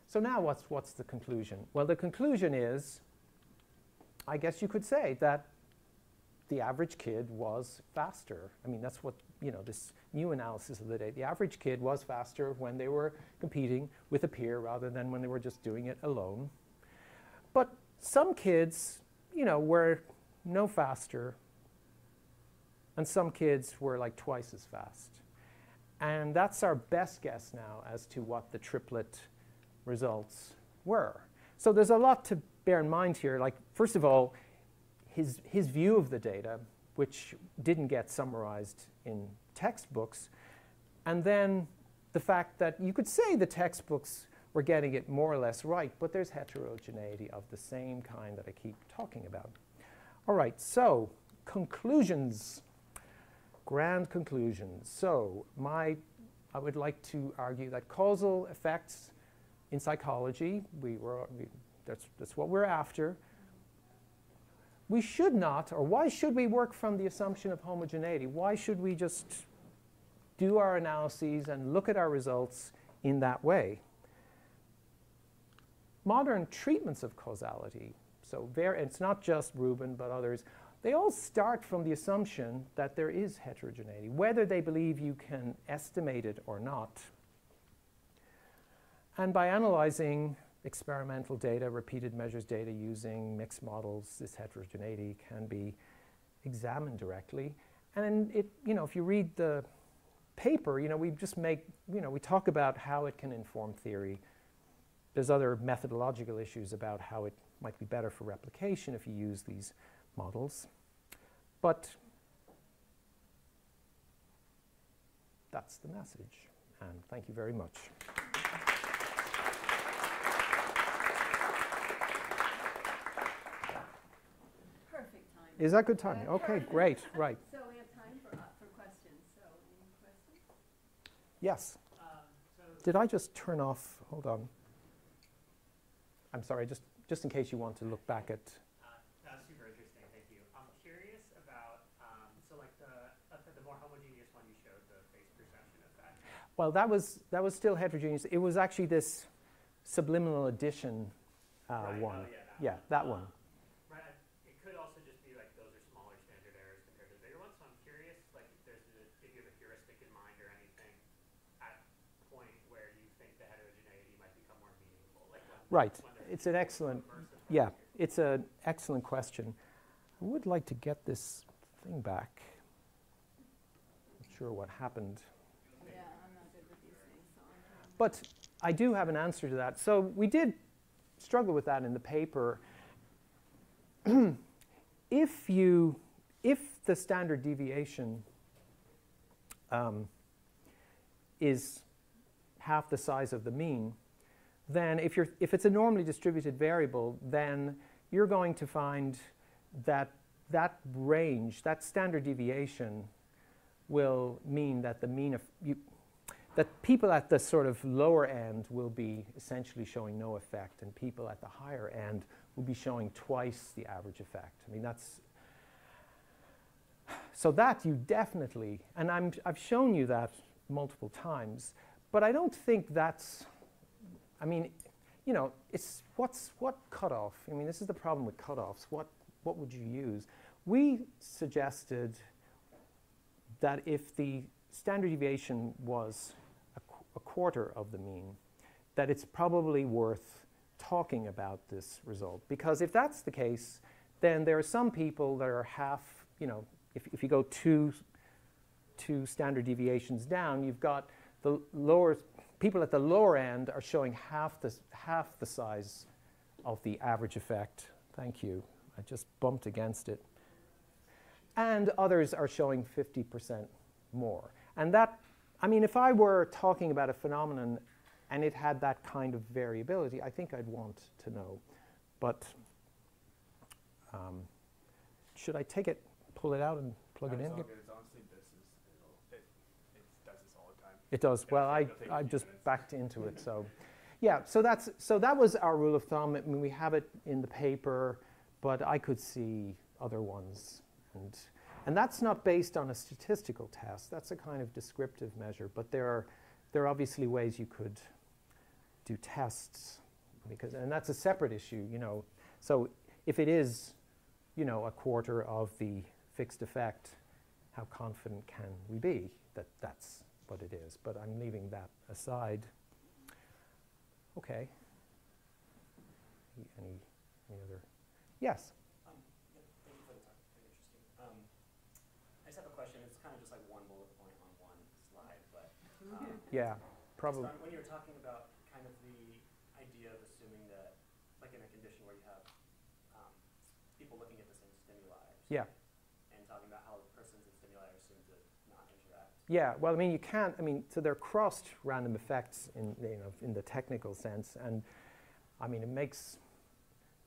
So now what's, what's the conclusion? Well, the conclusion is, I guess you could say that the average kid was faster. I mean, that's what, you know, this new analysis of the day. The average kid was faster when they were competing with a peer rather than when they were just doing it alone. But some kids, you know, were no faster and some kids were like twice as fast. And that's our best guess now as to what the Triplett results were. So there's a lot to bear in mind here. Like, first of all, his, his view of the data, which didn't get summarized in textbooks, and then the fact that you could say the textbooks were getting it more or less right, but there's heterogeneity of the same kind that I keep talking about. All right, so conclusions grand conclusions. So my, I would like to argue that causal effects in psychology, we were, we, that's, that's what we're after. We should not, or why should we work from the assumption of homogeneity? Why should we just do our analyses and look at our results in that way? Modern treatments of causality, so it's not just Rubin, but others, they all start from the assumption that there is heterogeneity, whether they believe you can estimate it or not. And by analyzing experimental data, repeated measures data using mixed models, this heterogeneity can be examined directly. And it, you know, if you read the paper, you know, we just make, you know, we talk about how it can inform theory. There's other methodological issues about how it might be better for replication if you use these models. But that's the message. And thank you very much. Perfect time. Is that good timing? Okay, great, right. So we have time for, uh, for questions, so any questions? Yes. Um, so, Did I just turn off? Hold on. I'm sorry, just, just in case you want to look back at uh, that's super interesting, thank you. I'm curious about, um, so like the, uh, the more homogeneous one you showed, the face perception effect. Well, that was that was still heterogeneous. It was actually this subliminal addition uh, Right, one. oh, yeah, that yeah, one. that Um, one. Right, it could also just be like those are smaller standard errors compared to the bigger ones, so I'm curious, like if there's if you have a heuristic in mind or anything at point where you think the heterogeneity might become more meaningful, Right. It's an excellent. Yeah, it's an excellent question. I would like to get this thing back. Not sure what happened, Yeah, I'm not good with these things, so I'm trying. But I do have an answer to that. So we did struggle with that in the paper. if you, if the standard deviation um, is half the size of the mean, then if, you're, if it's a normally distributed variable, then you're going to find that that range, that standard deviation, will mean that the mean of you, that people at the sort of lower end will be essentially showing no effect, and people at the higher end will be showing twice the average effect. I mean, that's so that you definitely, and I'm, I've shown you that multiple times, but I don't think that's, I mean, you know, it's what's what cutoff? I mean, this is the problem with cutoffs. What what would you use? We suggested that if the standard deviation was a, quarter of the mean, that it's probably worth talking about this result. Because if that's the case, then there are some people that are half, you know, if, if you go two, two standard deviations down, you've got the lower, people at the lower end are showing half the, half the size of the average effect. Thank you. I just bumped against it. And others are showing 50% more. And that, I mean, if I were talking about a phenomenon and it had that kind of variability, I think I'd want to know. But um, should I take it, pull it out and plug No, it in? Good. It's honestly, this is, it'll, it, it does this all the time. It does. Well, I, take- it'll take a I just backed into it. So, yeah. So that's so that was our rule of thumb. I mean, we have it in the paper, but I could see other ones, and and that's not based on a statistical test. That's a kind of descriptive measure. But there are there are obviously ways you could do tests, because and that's a separate issue. You know, so if it is, you know, a quarter of the fixed effect, how confident can we be that that's what it is? But I'm leaving that aside. Okay. Any, any, other? Yes. Um, yeah, thank you for the talk, very interesting. Um, I just have a question, it's kind of just like one bullet point on one slide, but, um, Yeah. Probably. when you were talking about kind of the idea of assuming that, like in a condition where you have, um, people looking at the same stimuli. Yeah. And talking about how the persons and stimuli are assumed to not interact. Yeah. Well, I mean, you can't. I mean, so they're crossed random effects in you know in the technical sense, and I mean it makes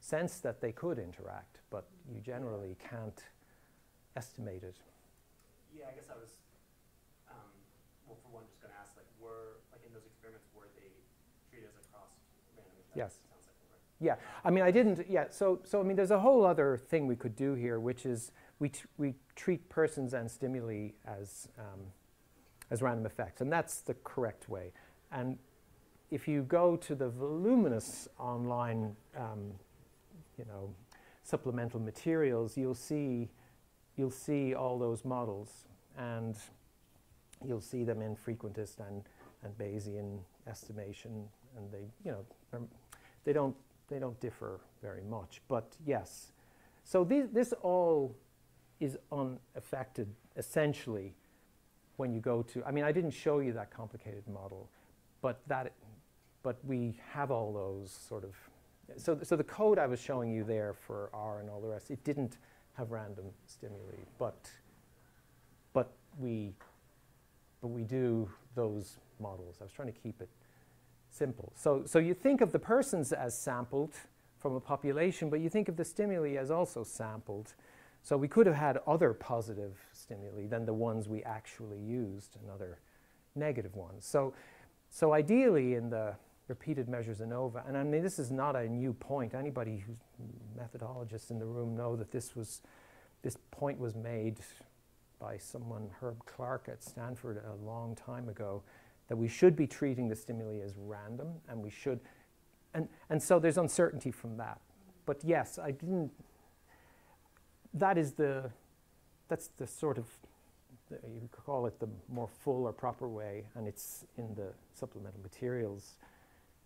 sense that they could interact, but you generally can't estimate it. Yeah, I guess I was, um, well, for one, just gonna ask, like, were, like in those experiments, were they treated as a cross random effect? Yes. Yeah, I mean, I didn't. Yeah, so so I mean, there's a whole other thing we could do here, which is we we treat persons and stimuli as um, as random effects, and that's the correct way. And if you go to the voluminous online, um, you know, supplemental materials, you'll see you'll see all those models, and you'll see them in frequentist and and Bayesian estimation, and they you know they don't they don't differ very much. But yes, so these, this all is unaffected essentially when you go to. I mean, I didn't show you that complicated model, but that, but we have all those sort of. So, so the code I was showing you there for R and all the rest, it didn't have random stimuli, but, but we, but we do those models. I was trying to keep it simple. So, so you think of the persons as sampled from a population, but you think of the stimuli as also sampled. So we could have had other positive stimuli than the ones we actually used and other negative ones. So, so ideally in the repeated measures ANOVA, and I mean this is not a new point. Anybody who's methodologists in the room know that this was, this point was made by someone, Herb Clark at Stanford a long time ago that we should be treating the stimuli as random and we should and, and so there's uncertainty from that. But yes i didn't that is the that's the sort of you could call it the more full or proper way and it's in the supplemental materials.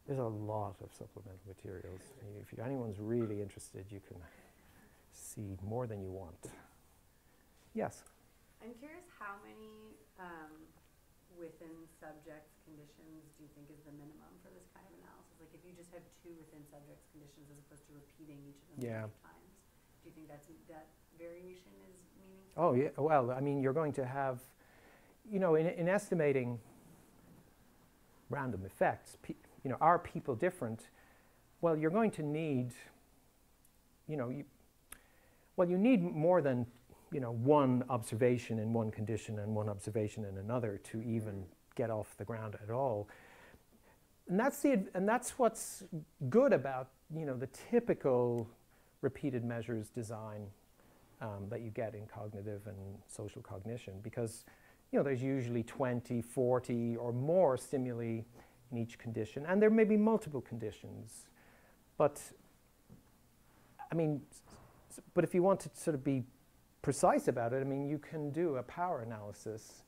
There's a lot of supplemental materials. If anyone's really interested you can see more than you want. Yes? I'm curious how many um, within subjects conditions do you think is the minimum for this kind of analysis? Like if you just have two within subjects conditions as opposed to repeating each of them Yeah. times, do you you think that's, that variation is meaningful? Oh, yeah, well, I mean, you're going to have, you know, in, in estimating random effects, pe- you know, are people different? Well, you're going to need, you know, you, well, you need more than, you know, one observation in one condition and one observation in another to even get off the ground at all. And that's, the, and that's what's good about, you know, the typical repeated measures design um, that you get in cognitive and social cognition because you know there's usually 20 40 or more stimuli in each condition and there may be multiple conditions but i mean but if you want to sort of be precise about it i mean you can do a power analysis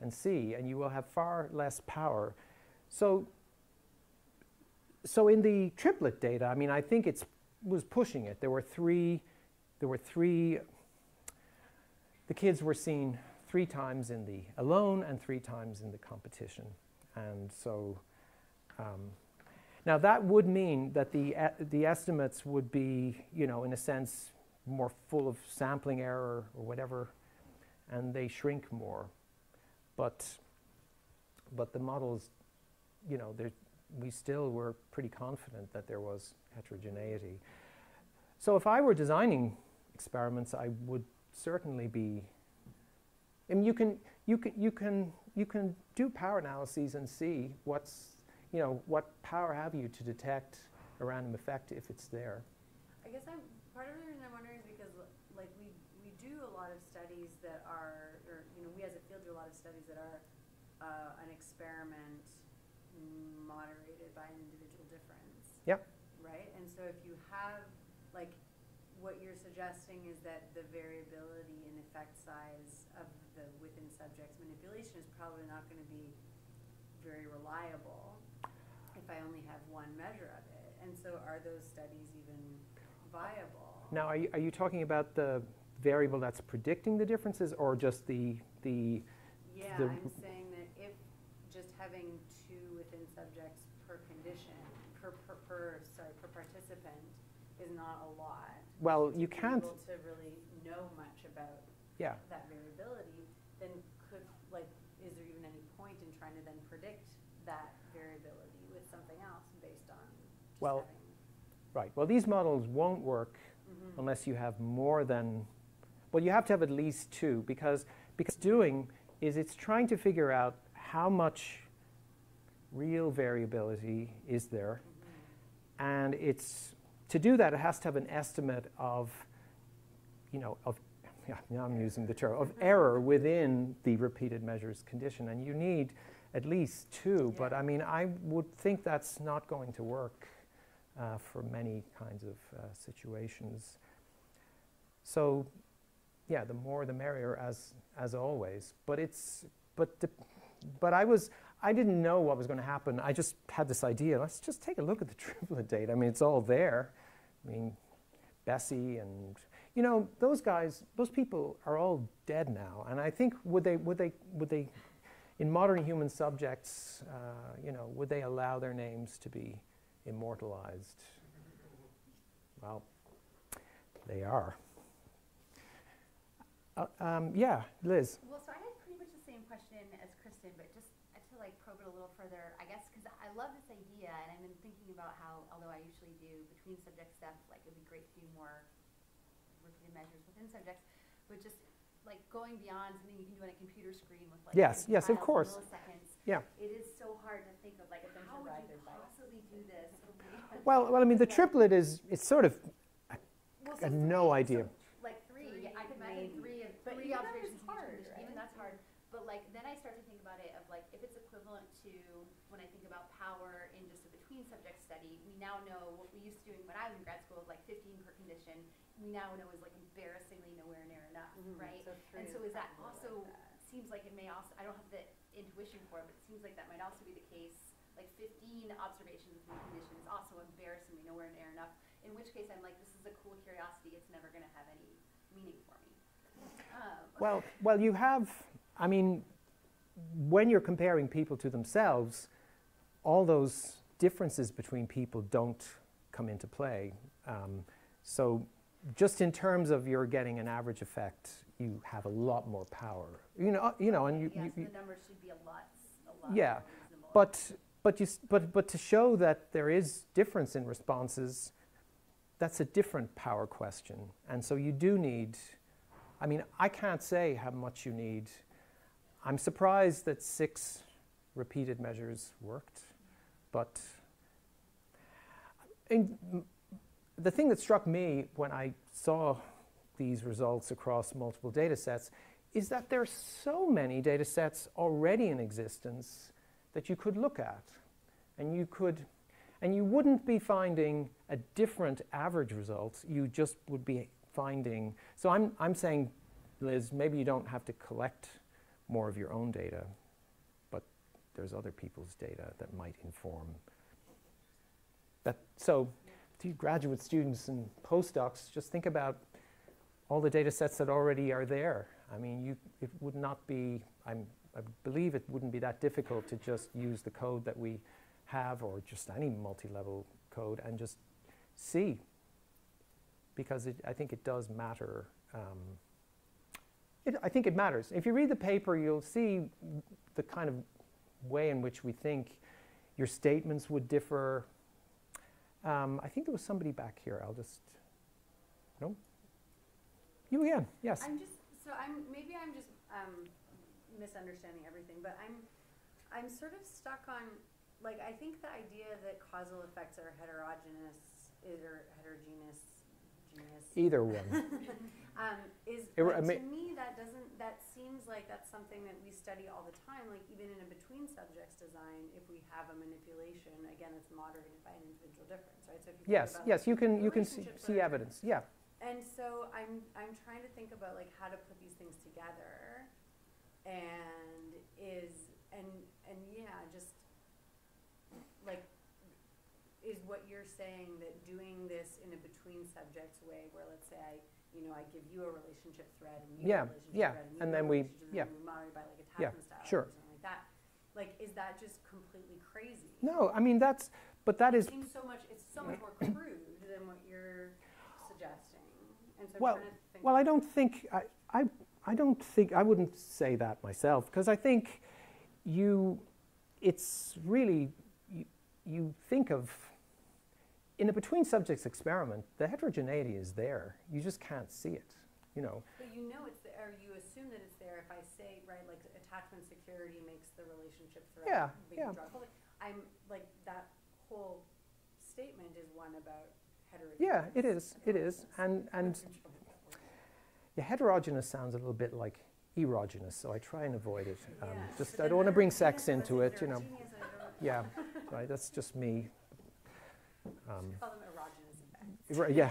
and see and you will have far less power so so in the Triplett data i mean i think it's was pushing it there were three there were three the kids were seen three times in the alone and three times in the competition. And so um, now that would mean that the, the estimates would be, you know, in a sense, more full of sampling error or whatever, and they shrink more. But, but the models, you know, we still were pretty confident that there was heterogeneity. So if I were designing experiments, I would certainly be. I mean, you can you can you can you can do power analyses and see what's you know what power have you to detect a random effect if it's there. I guess I'm, part of the reason I'm wondering is because l- like we, we do a lot of studies that are, or, you know, we as a field do a lot of studies that are, uh, an experiment moderated by an individual difference. Yep. Right, and so if you have, like, what you're suggesting is that the variability in effect size of the within subjects manipulation is probably not gonna be very reliable if I only have one measure of it. And so are those studies even viable? Now, are you, are you talking about the variable that's predicting the differences, or just the the Yeah, the- I'm saying that if just having two within subjects per condition, per, per, per, sorry, per participant is not a lot. well, you can't. able to really know much about Yeah. that variability, then could, like, is there even any point in trying to then predict that variability with something else based on just Well, having? Right. Well, these models won't work Mhm. unless you have more than, well, you have to have at least two because because doing is it's trying to figure out how much real variability is there, and it's to do that it has to have an estimate of, you know, of yeah, now I'm using the term of error within the repeated measures condition, and you need at least two. But I mean, I would think that's not going to work uh, for many kinds of uh, situations. So, yeah, the more the merrier, as as always. But it's but the, but I was I didn't know what was going to happen. I just had this idea. Let's just take a look at the Triplett data. I mean, it's all there. I mean, Bessie and you know those guys, those people are all dead now. And I think would they would they would they in modern human subjects, uh, you know, would they allow their names to be immortalized? Well, they are. Uh, um, yeah, Liz. Well, so I had pretty much the same question as Kristen, but just to like probe it a little further, I guess, because I love this idea, and I've been thinking about how, although I usually do between subject stuff, like it'd be great to do more repeated measures within subjects, but just like going beyond something you can do on a computer screen with like Yes, yes, of course. milliseconds. Yeah. It is so hard to think of like how would you possibly do this? Well, well, I mean, the Triplett is it's sort of Well, I so had no idea. So like three, Three, I can imagine maybe. Three of But three even that observations is hard, condition. Even that's hard. But like then I start to think about it of like if it's equivalent to when I think about power in just a between subject study, we now know what we used to doing when I was in grad school of like 15 per condition. We now know is like embarrassingly nowhere near enough, Mhm. right? So And so is that also like that. seems like it may also I don't have the intuition for it, but it seems like that might also be the case. Like 15 observations in condition is also embarrassingly nowhere near enough. In which case, I'm like, this is a cool curiosity. It's never going to have any meaning for me. Um, well, well, you have. I mean, when you're comparing people to themselves, all those differences between people don't come into play. Um, so, just in terms of you're getting an average effect, you have a lot more power. You know, you know, and you, Yeah, you, you the numbers should be a lot, a lot Yeah, but but you but but to show that there is difference in responses, that's a different power question, and so you do need. I mean, I can't say how much you need. I'm surprised that six repeated measures worked, but the thing that struck me when I saw these results across multiple data sets is that there are so many data sets already in existence that you could look at. And you could, and you wouldn't be finding a different average result, you just would be finding. So I'm, I'm saying, Liz, maybe you don't have to collect more of your own data, but there's other people's data that might inform. That, so, to graduate students and postdocs, just think about all the data sets that already are there. I mean, you, it would not be, I'm, I believe it wouldn't be that difficult to just use the code that we have or just any multi-level code and just see. Because it, I think it does matter. Um, it, I think it matters. If you read the paper, you'll see the kind of way in which we think your statements would differ. Um, I think there was somebody back here. I'll just, no? You again, yes. I'm just, so I'm, maybe I'm just, um, misunderstanding everything, but I'm, I'm sort of stuck on, like, I think the idea that causal effects are heterogeneous, or heterogeneous, genius. Either one. um, is, It re- like, I to me, that doesn't, that seems like that's something that we study all the time, like even in a between subjects design, if we have a manipulation, again, it's moderated by an individual difference, right? So if you Yes, yes, you can, you can see, see evidence, yeah. and so I'm I'm trying to think about like how to put these things together, and is and and yeah, just is what you're saying that doing this in a between subjects way, where let's say I you know I give you a relationship thread and you Yeah, a relationship yeah, thread and, you and then we- yeah. and we moderate by like Yeah, attachment style sure. or something like that. Like, is that just completely crazy? No, I mean, that's, but that is, It seems so much. It's so much more crude than what you're suggesting, and so I'm Well- trying to think. well, I don't think, I, I, I don't think, I wouldn't say that myself, because I think you, it's really, you, think of, in a between subjects experiment, the heterogeneity is there. You just can't see it, you know. But you know it's there, or you assume that it's there if I say, right, like attachment security makes the relationship threat. Yeah, yeah. drug. I'm, like, that whole statement is one about heterogeneous. Yeah, it is, it is, and, and yeah, heterogeneous sounds a little bit like erogenous, so I try and avoid it. Um, Yeah. Just, But I don't want to bring sex into it, you know. Heterogeneous and heterogeneous. Yeah, right, that's just me. Um, Call them erogenous. Right, yeah.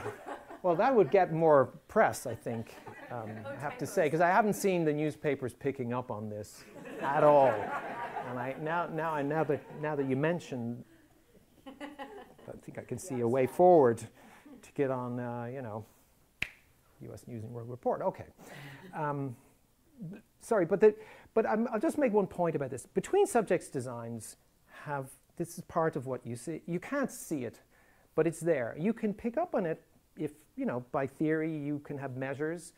Well, that would get more press, I think, um, I have to say, because I haven't seen the newspapers picking up on this at all. And I, now, now, I, now, that, now that you mention, I think I can see a way forward to get on, uh, you know, U.S. News and World Report. Okay. Um, sorry, but, the, but I'm, I'll just make one point about this. Between subjects designs have, this is part of what you see. You can't see it, but it's there. You can pick up on it if, you know, by theory you can have measures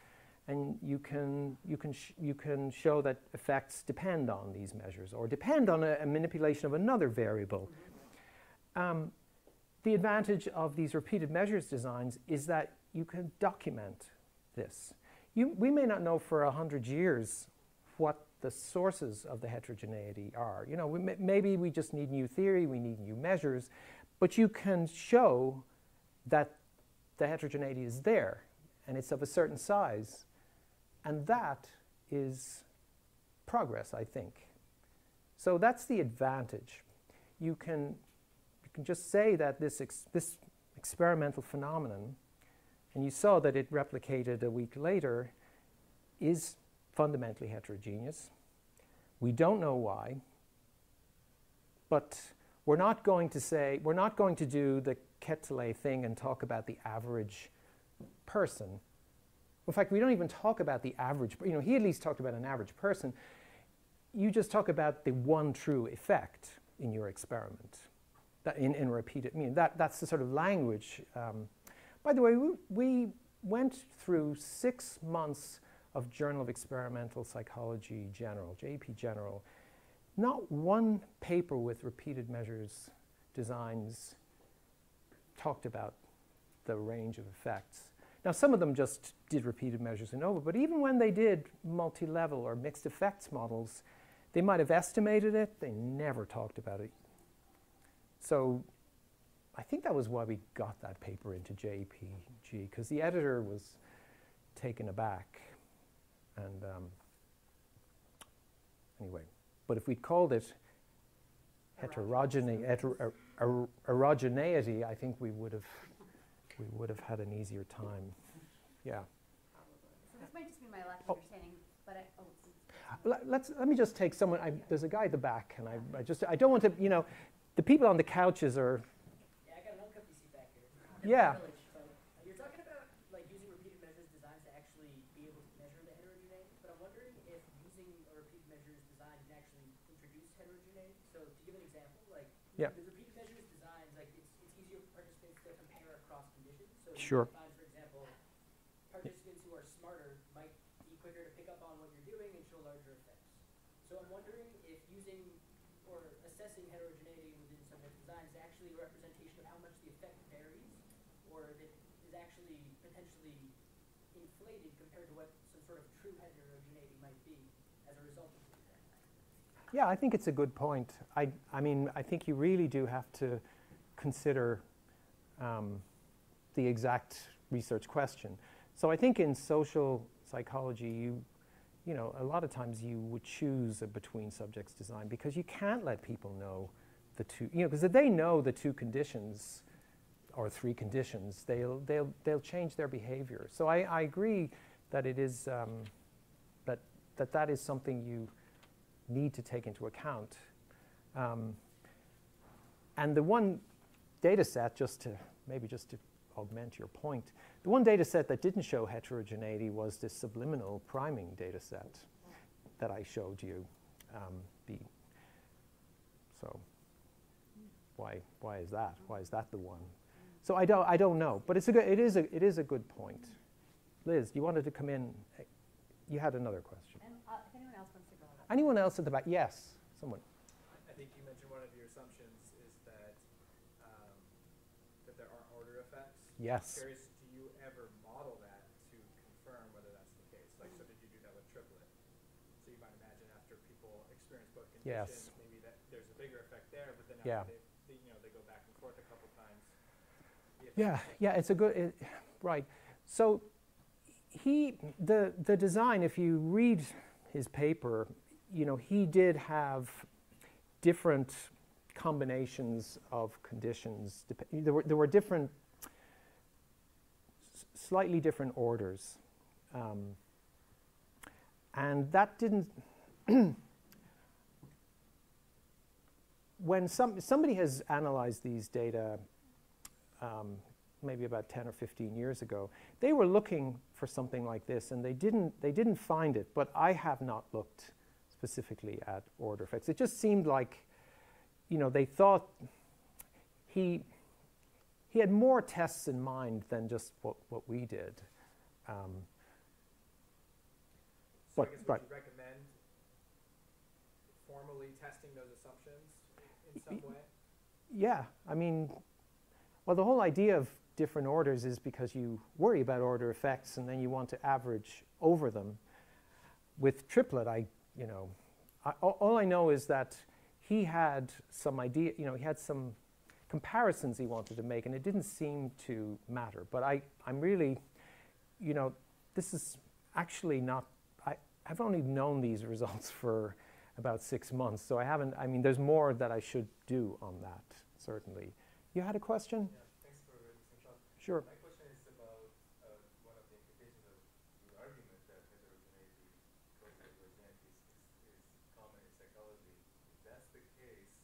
and you can, you can, you can show that effects depend on these measures or depend on a, a manipulation of another variable. Um, the advantage of these repeated measures designs is that you can document this. You, we may not know for a hundred years what the sources of the heterogeneity are. You know, we may, maybe we just need new theory, we need new measures, but you can show that the heterogeneity is there and it's of a certain size, and that is progress, I think. So that's the advantage. You can, you can just say that this, ex- this experimental phenomenon, and you saw that it replicated a week later, is fundamentally heterogeneous. We don't know why, but we're not going to say, we're not going to do the Quetelet thing and talk about the average person. In fact, we don't even talk about the average, you know, he at least talked about an average person. You just talk about the one true effect in your experiment, that in, in repeated, I mean, that, that's the sort of language. Um, by the way, we, we went through six months of Journal of Experimental Psychology General, JP General. Not one paper with repeated measures designs talked about the range of effects. Now, some of them just did repeated measures ANOVA, but even when they did multi level or mixed effects models, they might have estimated it, they never talked about it. So I think that was why we got that paper into JPG, because the editor was taken aback. And um, anyway, but if we'd called it heterogeny, heter, er, erogeneity, I think we would have we would have had an easier time. Yeah. So this might just be my lack Oh. of understanding, but I, oh, Let, let's, let me just take someone, I, there's a guy at the back, and I, I just, I don't want to, you know, the people on the couches are, Yeah, I got an uncomfy back here. Yeah. Village, but You're talking about like using repeated measures designs to actually be able to measure the heterogeneity, but I'm wondering if using a repeated measures design can actually introduce heterogeneity. So to give an example, like Yeah. with repeated measures designs, like it's, it's easier for participants to compare across conditions. So you Sure. might for example, participants who are smarter might be quicker to pick up on what you're doing and show larger effects. So I'm wondering if using or assessing heterogeneity within subject design is actually a representation of how much the effect varies, or if it is actually potentially inflated compared to what some sort of true heterogeneity might be as a result of yeah, I think it's a good point. I, I mean, I think you really do have to consider um, the exact research question. So I think in social psychology, you, you know, a lot of times you would choose a between subjects design because you can't let people know the two, you know, because if they know the two conditions or three conditions, they'll, they'll, they'll change their behavior. So I, I agree that it is, um, that, that that is something you need to take into account. Um, and the one data set, just to maybe just to augment your point, the one data set that didn't show heterogeneity was this subliminal priming data set that I showed you. Um, the, so why, why is that? Why is that the one? So I don't, I don't know, but it's a good, it, is a, it is a good point. Liz, you wanted to come in. You had another question. and uh, if anyone else wants to go. Anyone else at the back? Yes, someone. I think you mentioned one of your assumptions is that um, that there aren't order effects. Yes. Curious, do you ever model that to confirm whether that's the case? Like, so did you do that with Triplett? So you might imagine after people experience both Yes. conditions, maybe that there's a bigger effect there, but then Yeah. after they, they, you know, they go back and forth a couple times. Yeah, yeah, it's a good, it, right. So he, the, the design, if you read his paper, you know, he did have different combinations of conditions. There were, there were different, slightly different orders. Um, and that didn't, when some, somebody has analyzed these data um, maybe about 10 or 15 years ago, they were looking for something like this and they didn't, they didn't find it, but I have not looked specifically at order effects. It just seemed like, you know, they thought he, he had more tests in mind than just what, what we did. Um, So I But- guess would right. you recommend formally testing those assumptions in some way? Yeah, I mean, well, the whole idea of different orders is because you worry about order effects and then you want to average over them. With Triplett, I, you know, I, all, all I know is that he had some idea, you know, he had some comparisons he wanted to make and it didn't seem to matter. But I, I'm really, you know, this is actually not, I, I've only known these results for about six months, so I haven't, I mean, there's more that I should do on that, certainly. You had a question? Yeah, thanks for. Sure. My question is about uh, one of the implications of your argument that heterogeneity, causes heterogeneity is, is, is common in psychology. If that's the case,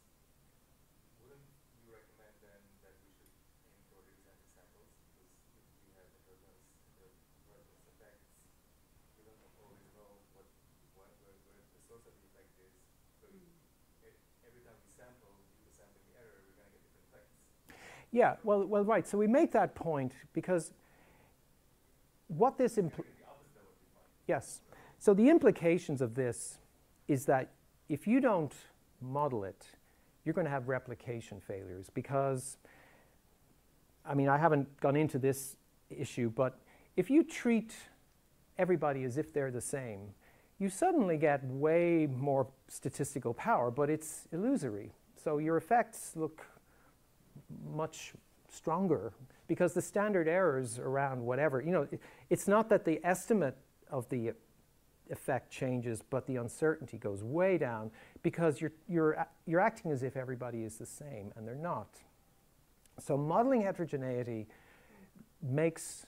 wouldn't you recommend then that we should aim for representative samples? Because if we have heterogeneous, heterogeneous effects, we don't always know what, what where, where the source of the effect is. So if, every time we sample, due sampling error, we're going to get different effects. Yeah, well, well, right. So we make that point because what this impl- The opposite would be fine. Yes. So the implications of this is that if you don't model it, you're going to have replication failures because, I mean, I haven't gone into this issue, but if you treat everybody as if they're the same, you suddenly get way more statistical power, but it's illusory. So your effects look much stronger because the standard errors around whatever, you know, it- it's not that the estimate of the effect changes, but the uncertainty goes way down because you're, you're, you're acting as if everybody is the same, and they're not. So modeling heterogeneity makes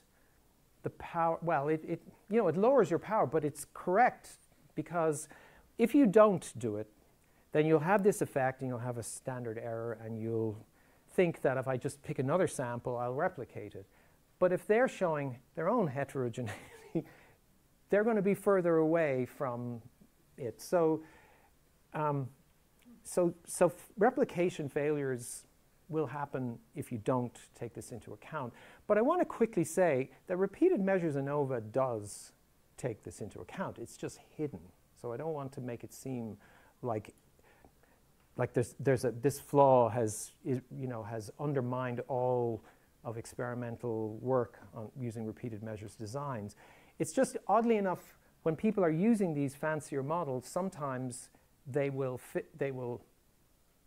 the power, well, it, it, you know, it lowers your power, but it's correct because if you don't do it, then you'll have this effect and you'll have a standard error and you'll think that if I just pick another sample, I'll replicate it. But if they're showing their own heterogeneity, they're going to be further away from it. So, um, so, so replication failures will happen if you don't take this into account. But I want to quickly say that repeated measures ANOVA does take this into account. It's just hidden. So I don't want to make it seem like like there's, there's a, this flaw has, you know, has undermined all of experimental work on using repeated measures designs. It's just oddly enough, when people are using these fancier models, sometimes they will, fit, they will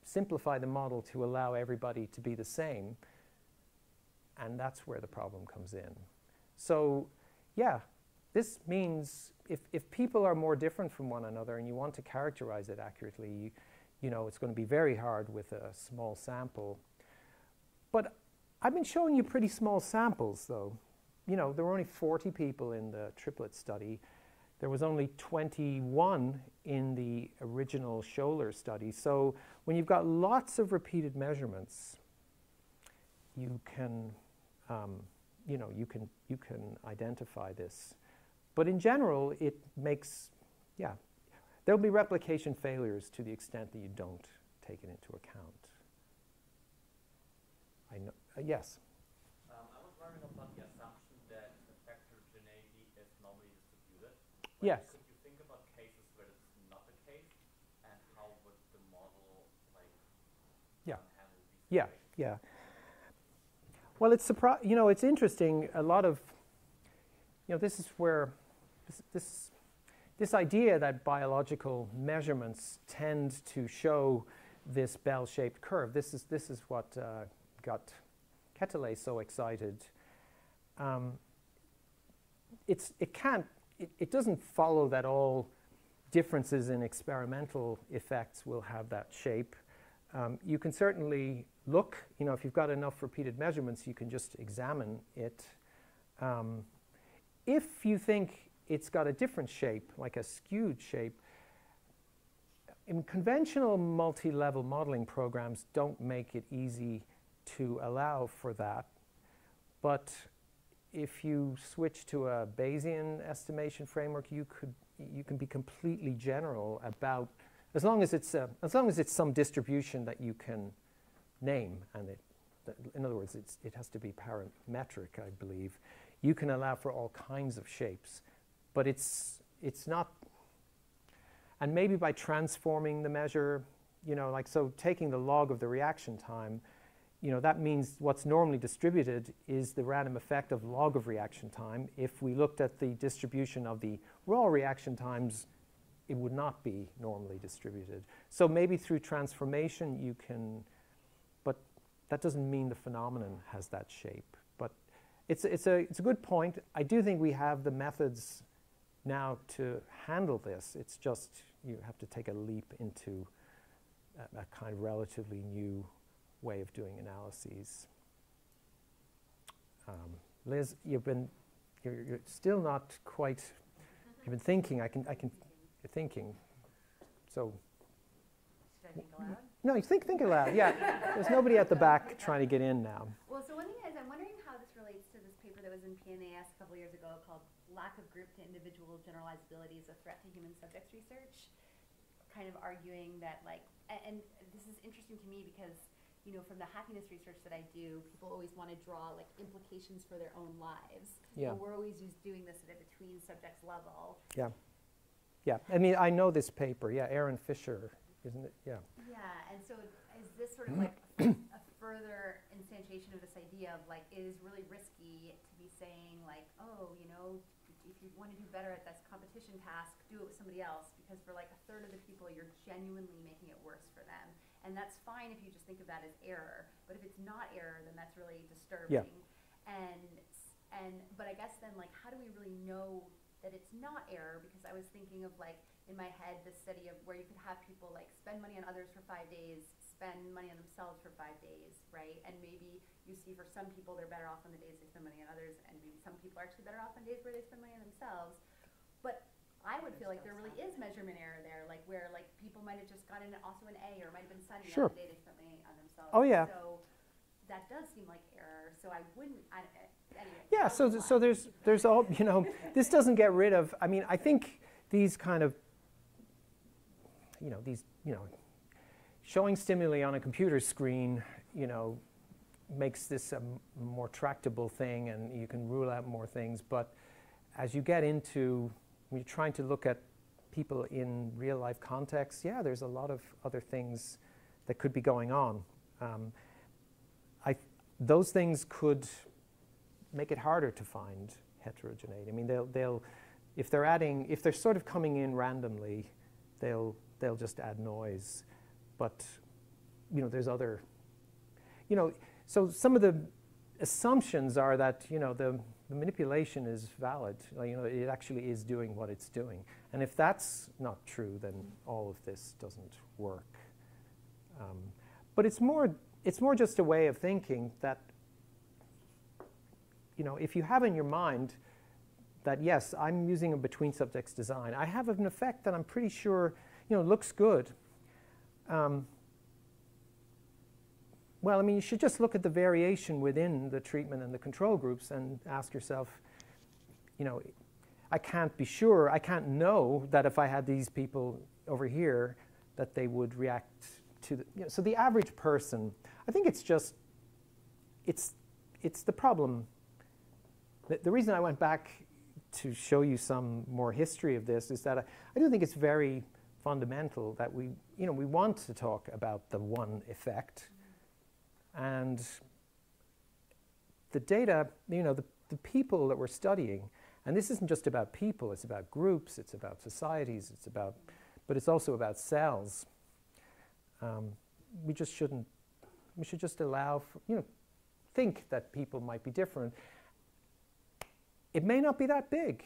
simplify the model to allow everybody to be the same. And that's where the problem comes in. So, yeah, this means if, if people are more different from one another and you want to characterize it accurately, you, you know, it's going to be very hard with a small sample. But I've been showing you pretty small samples, though. You know, there were only 40 people in the Triplett study. There was only 21 in the original Scholar study. So when you've got lots of repeated measurements, you can, um, you know, you can, you can identify this. But in general, it makes, yeah, there'll be replication failures to the extent that you don't take it into account. I know, uh, yes? Um, I was wondering about the assumption that heterogeneity is normally distributed. But Yes. Could you think about cases where is not the case, and how would the model like Yeah. um, handle these Yeah, situations? yeah. Well, it's surpri- you know, it's interesting. A lot of, you know, this is where this, this, idea that biological measurements tend to show this bell-shaped curve. This is this is what uh, got Quetelet so excited. Um, it's it can't it, it doesn't follow that all differences in experimental effects will have that shape. Um, you can certainly look, you know, if you've got enough repeated measurements, you can just examine it. Um, if you think it's got a different shape, like a skewed shape, in conventional multi-level modeling programs don't make it easy to allow for that. But if you switch to a Bayesian estimation framework, you could you can be completely general about as long as it's a, as long as it's some distribution that you can name and it in other words it has to be parametric I believe. You can allow for all kinds of shapes but it's it's not and maybe by transforming the measure you know like so taking the log of the reaction time you know that means what's normally distributed is the random effect of log of reaction time. If we looked at the distribution of the raw reaction times it would not be normally distributed. So maybe through transformation you can but that doesn't mean the phenomenon has that shape. But it's, it's, a, it's a good point. I do think we have the methods now to handle this it's just you have to take a leap into a, a kind of relatively new way of doing analyses. Um, Liz, you've been, you're, you're still not quite, you've been thinking, I can, I can, you're thinking. So, Should I think aloud? no, you think, think aloud, yeah. There's nobody at the back trying to get in now. Well, so one thing is, I'm wondering how this relates to this paper that was in PNAS a couple years ago called "Lack of Group to Individual Generalizability is a Threat to Human Subjects Research," kind of arguing that, like, a- and this is interesting to me because you know, from the happiness research that I do, people always want to draw like implications for their own lives. Yeah. But we're always just doing this at a between subjects level. Yeah. Yeah. I mean, I know this paper. Yeah, Aaron Fisher, isn't it? Yeah. Yeah, and so is this sort of like a further instantiation of this idea of like it is really risky to be saying like, oh, you know, you want to do better at this competition task, do it with somebody else because for like a third of the people, you're genuinely making it worse for them. And that's fine if you just think of that as error, but if it's not error, then that's really disturbing. Yeah. And and but I guess then like how do we really know that it's not error because I was thinking of like in my head the study of where you could have people like spend money on others for five days, spend money on themselves for five days, right? And maybe you see for some people they're better off on the days they spend money on others, and maybe some people are actually better off on days where they spend money on themselves. But I would feel like there really is measurement error there, like where like people might have just gotten also an A or might have been sunny Sure. on the day they spent money on themselves. Oh, yeah. So that does seem like error. So I wouldn't. I, anyway. Yeah, so, th- so there's, there's all, you know, this doesn't get rid of, I mean, I think these kind of, you know, these, you know, showing stimuli on a computer screen, you know, makes this a more tractable thing and you can rule out more things. But as you get into, when you're trying to look at people in real life contexts, yeah, there's a lot of other things that could be going on. Um, I, those things could make it harder to find heterogeneity. I mean, they'll, they'll, if they're adding, if they're sort of coming in randomly, they'll, they'll just add noise. But, you know, there's other, you know, so some of the assumptions are that, you know, the, the manipulation is valid. Like, you know, it actually is doing what it's doing. And if that's not true, then all of this doesn't work. Um, but it's more, it's more just a way of thinking that you know, if you have in your mind that yes, I'm using a between subjects design, I have an effect that I'm pretty sure, you know, looks good. Um, well, I mean, you should just look at the variation within the treatment and the control groups and ask yourself, you know, I can't be sure, I can't know that if I had these people over here, that they would react to the, you know, so the average person, I think it's just, it's, it's the problem. The, the reason I went back to show you some more history of this is that I, I do think it's very fundamental that we, you know, we want to talk about the one effect. And the data, you know, the, the people that we're studying, and this isn't just about people, it's about groups, it's about societies, it's about, but it's also about cells. Um, we just shouldn't, we should just allow, for, you know, think that people might be different it may not be that big,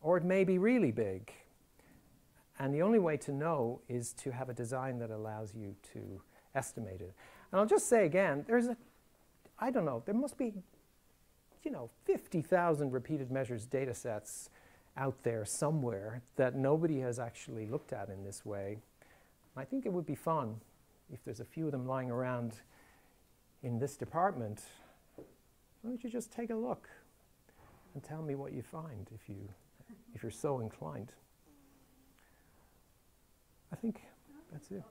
or it may be really big. And the only way to know is to have a design that allows you to estimate it. And I'll just say again, there's a, I don't know, there must be, you know, 50,000 repeated measures data sets out there somewhere that nobody has actually looked at in this way. I think it would be fun if there's a few of them lying around in this department. Why don't you just take a look? and tell me what you find if you if you're so inclined. I think that's it. Is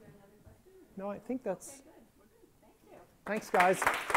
there another question? No, I think that's Okay, good. We're good. Thank you. thanks guys.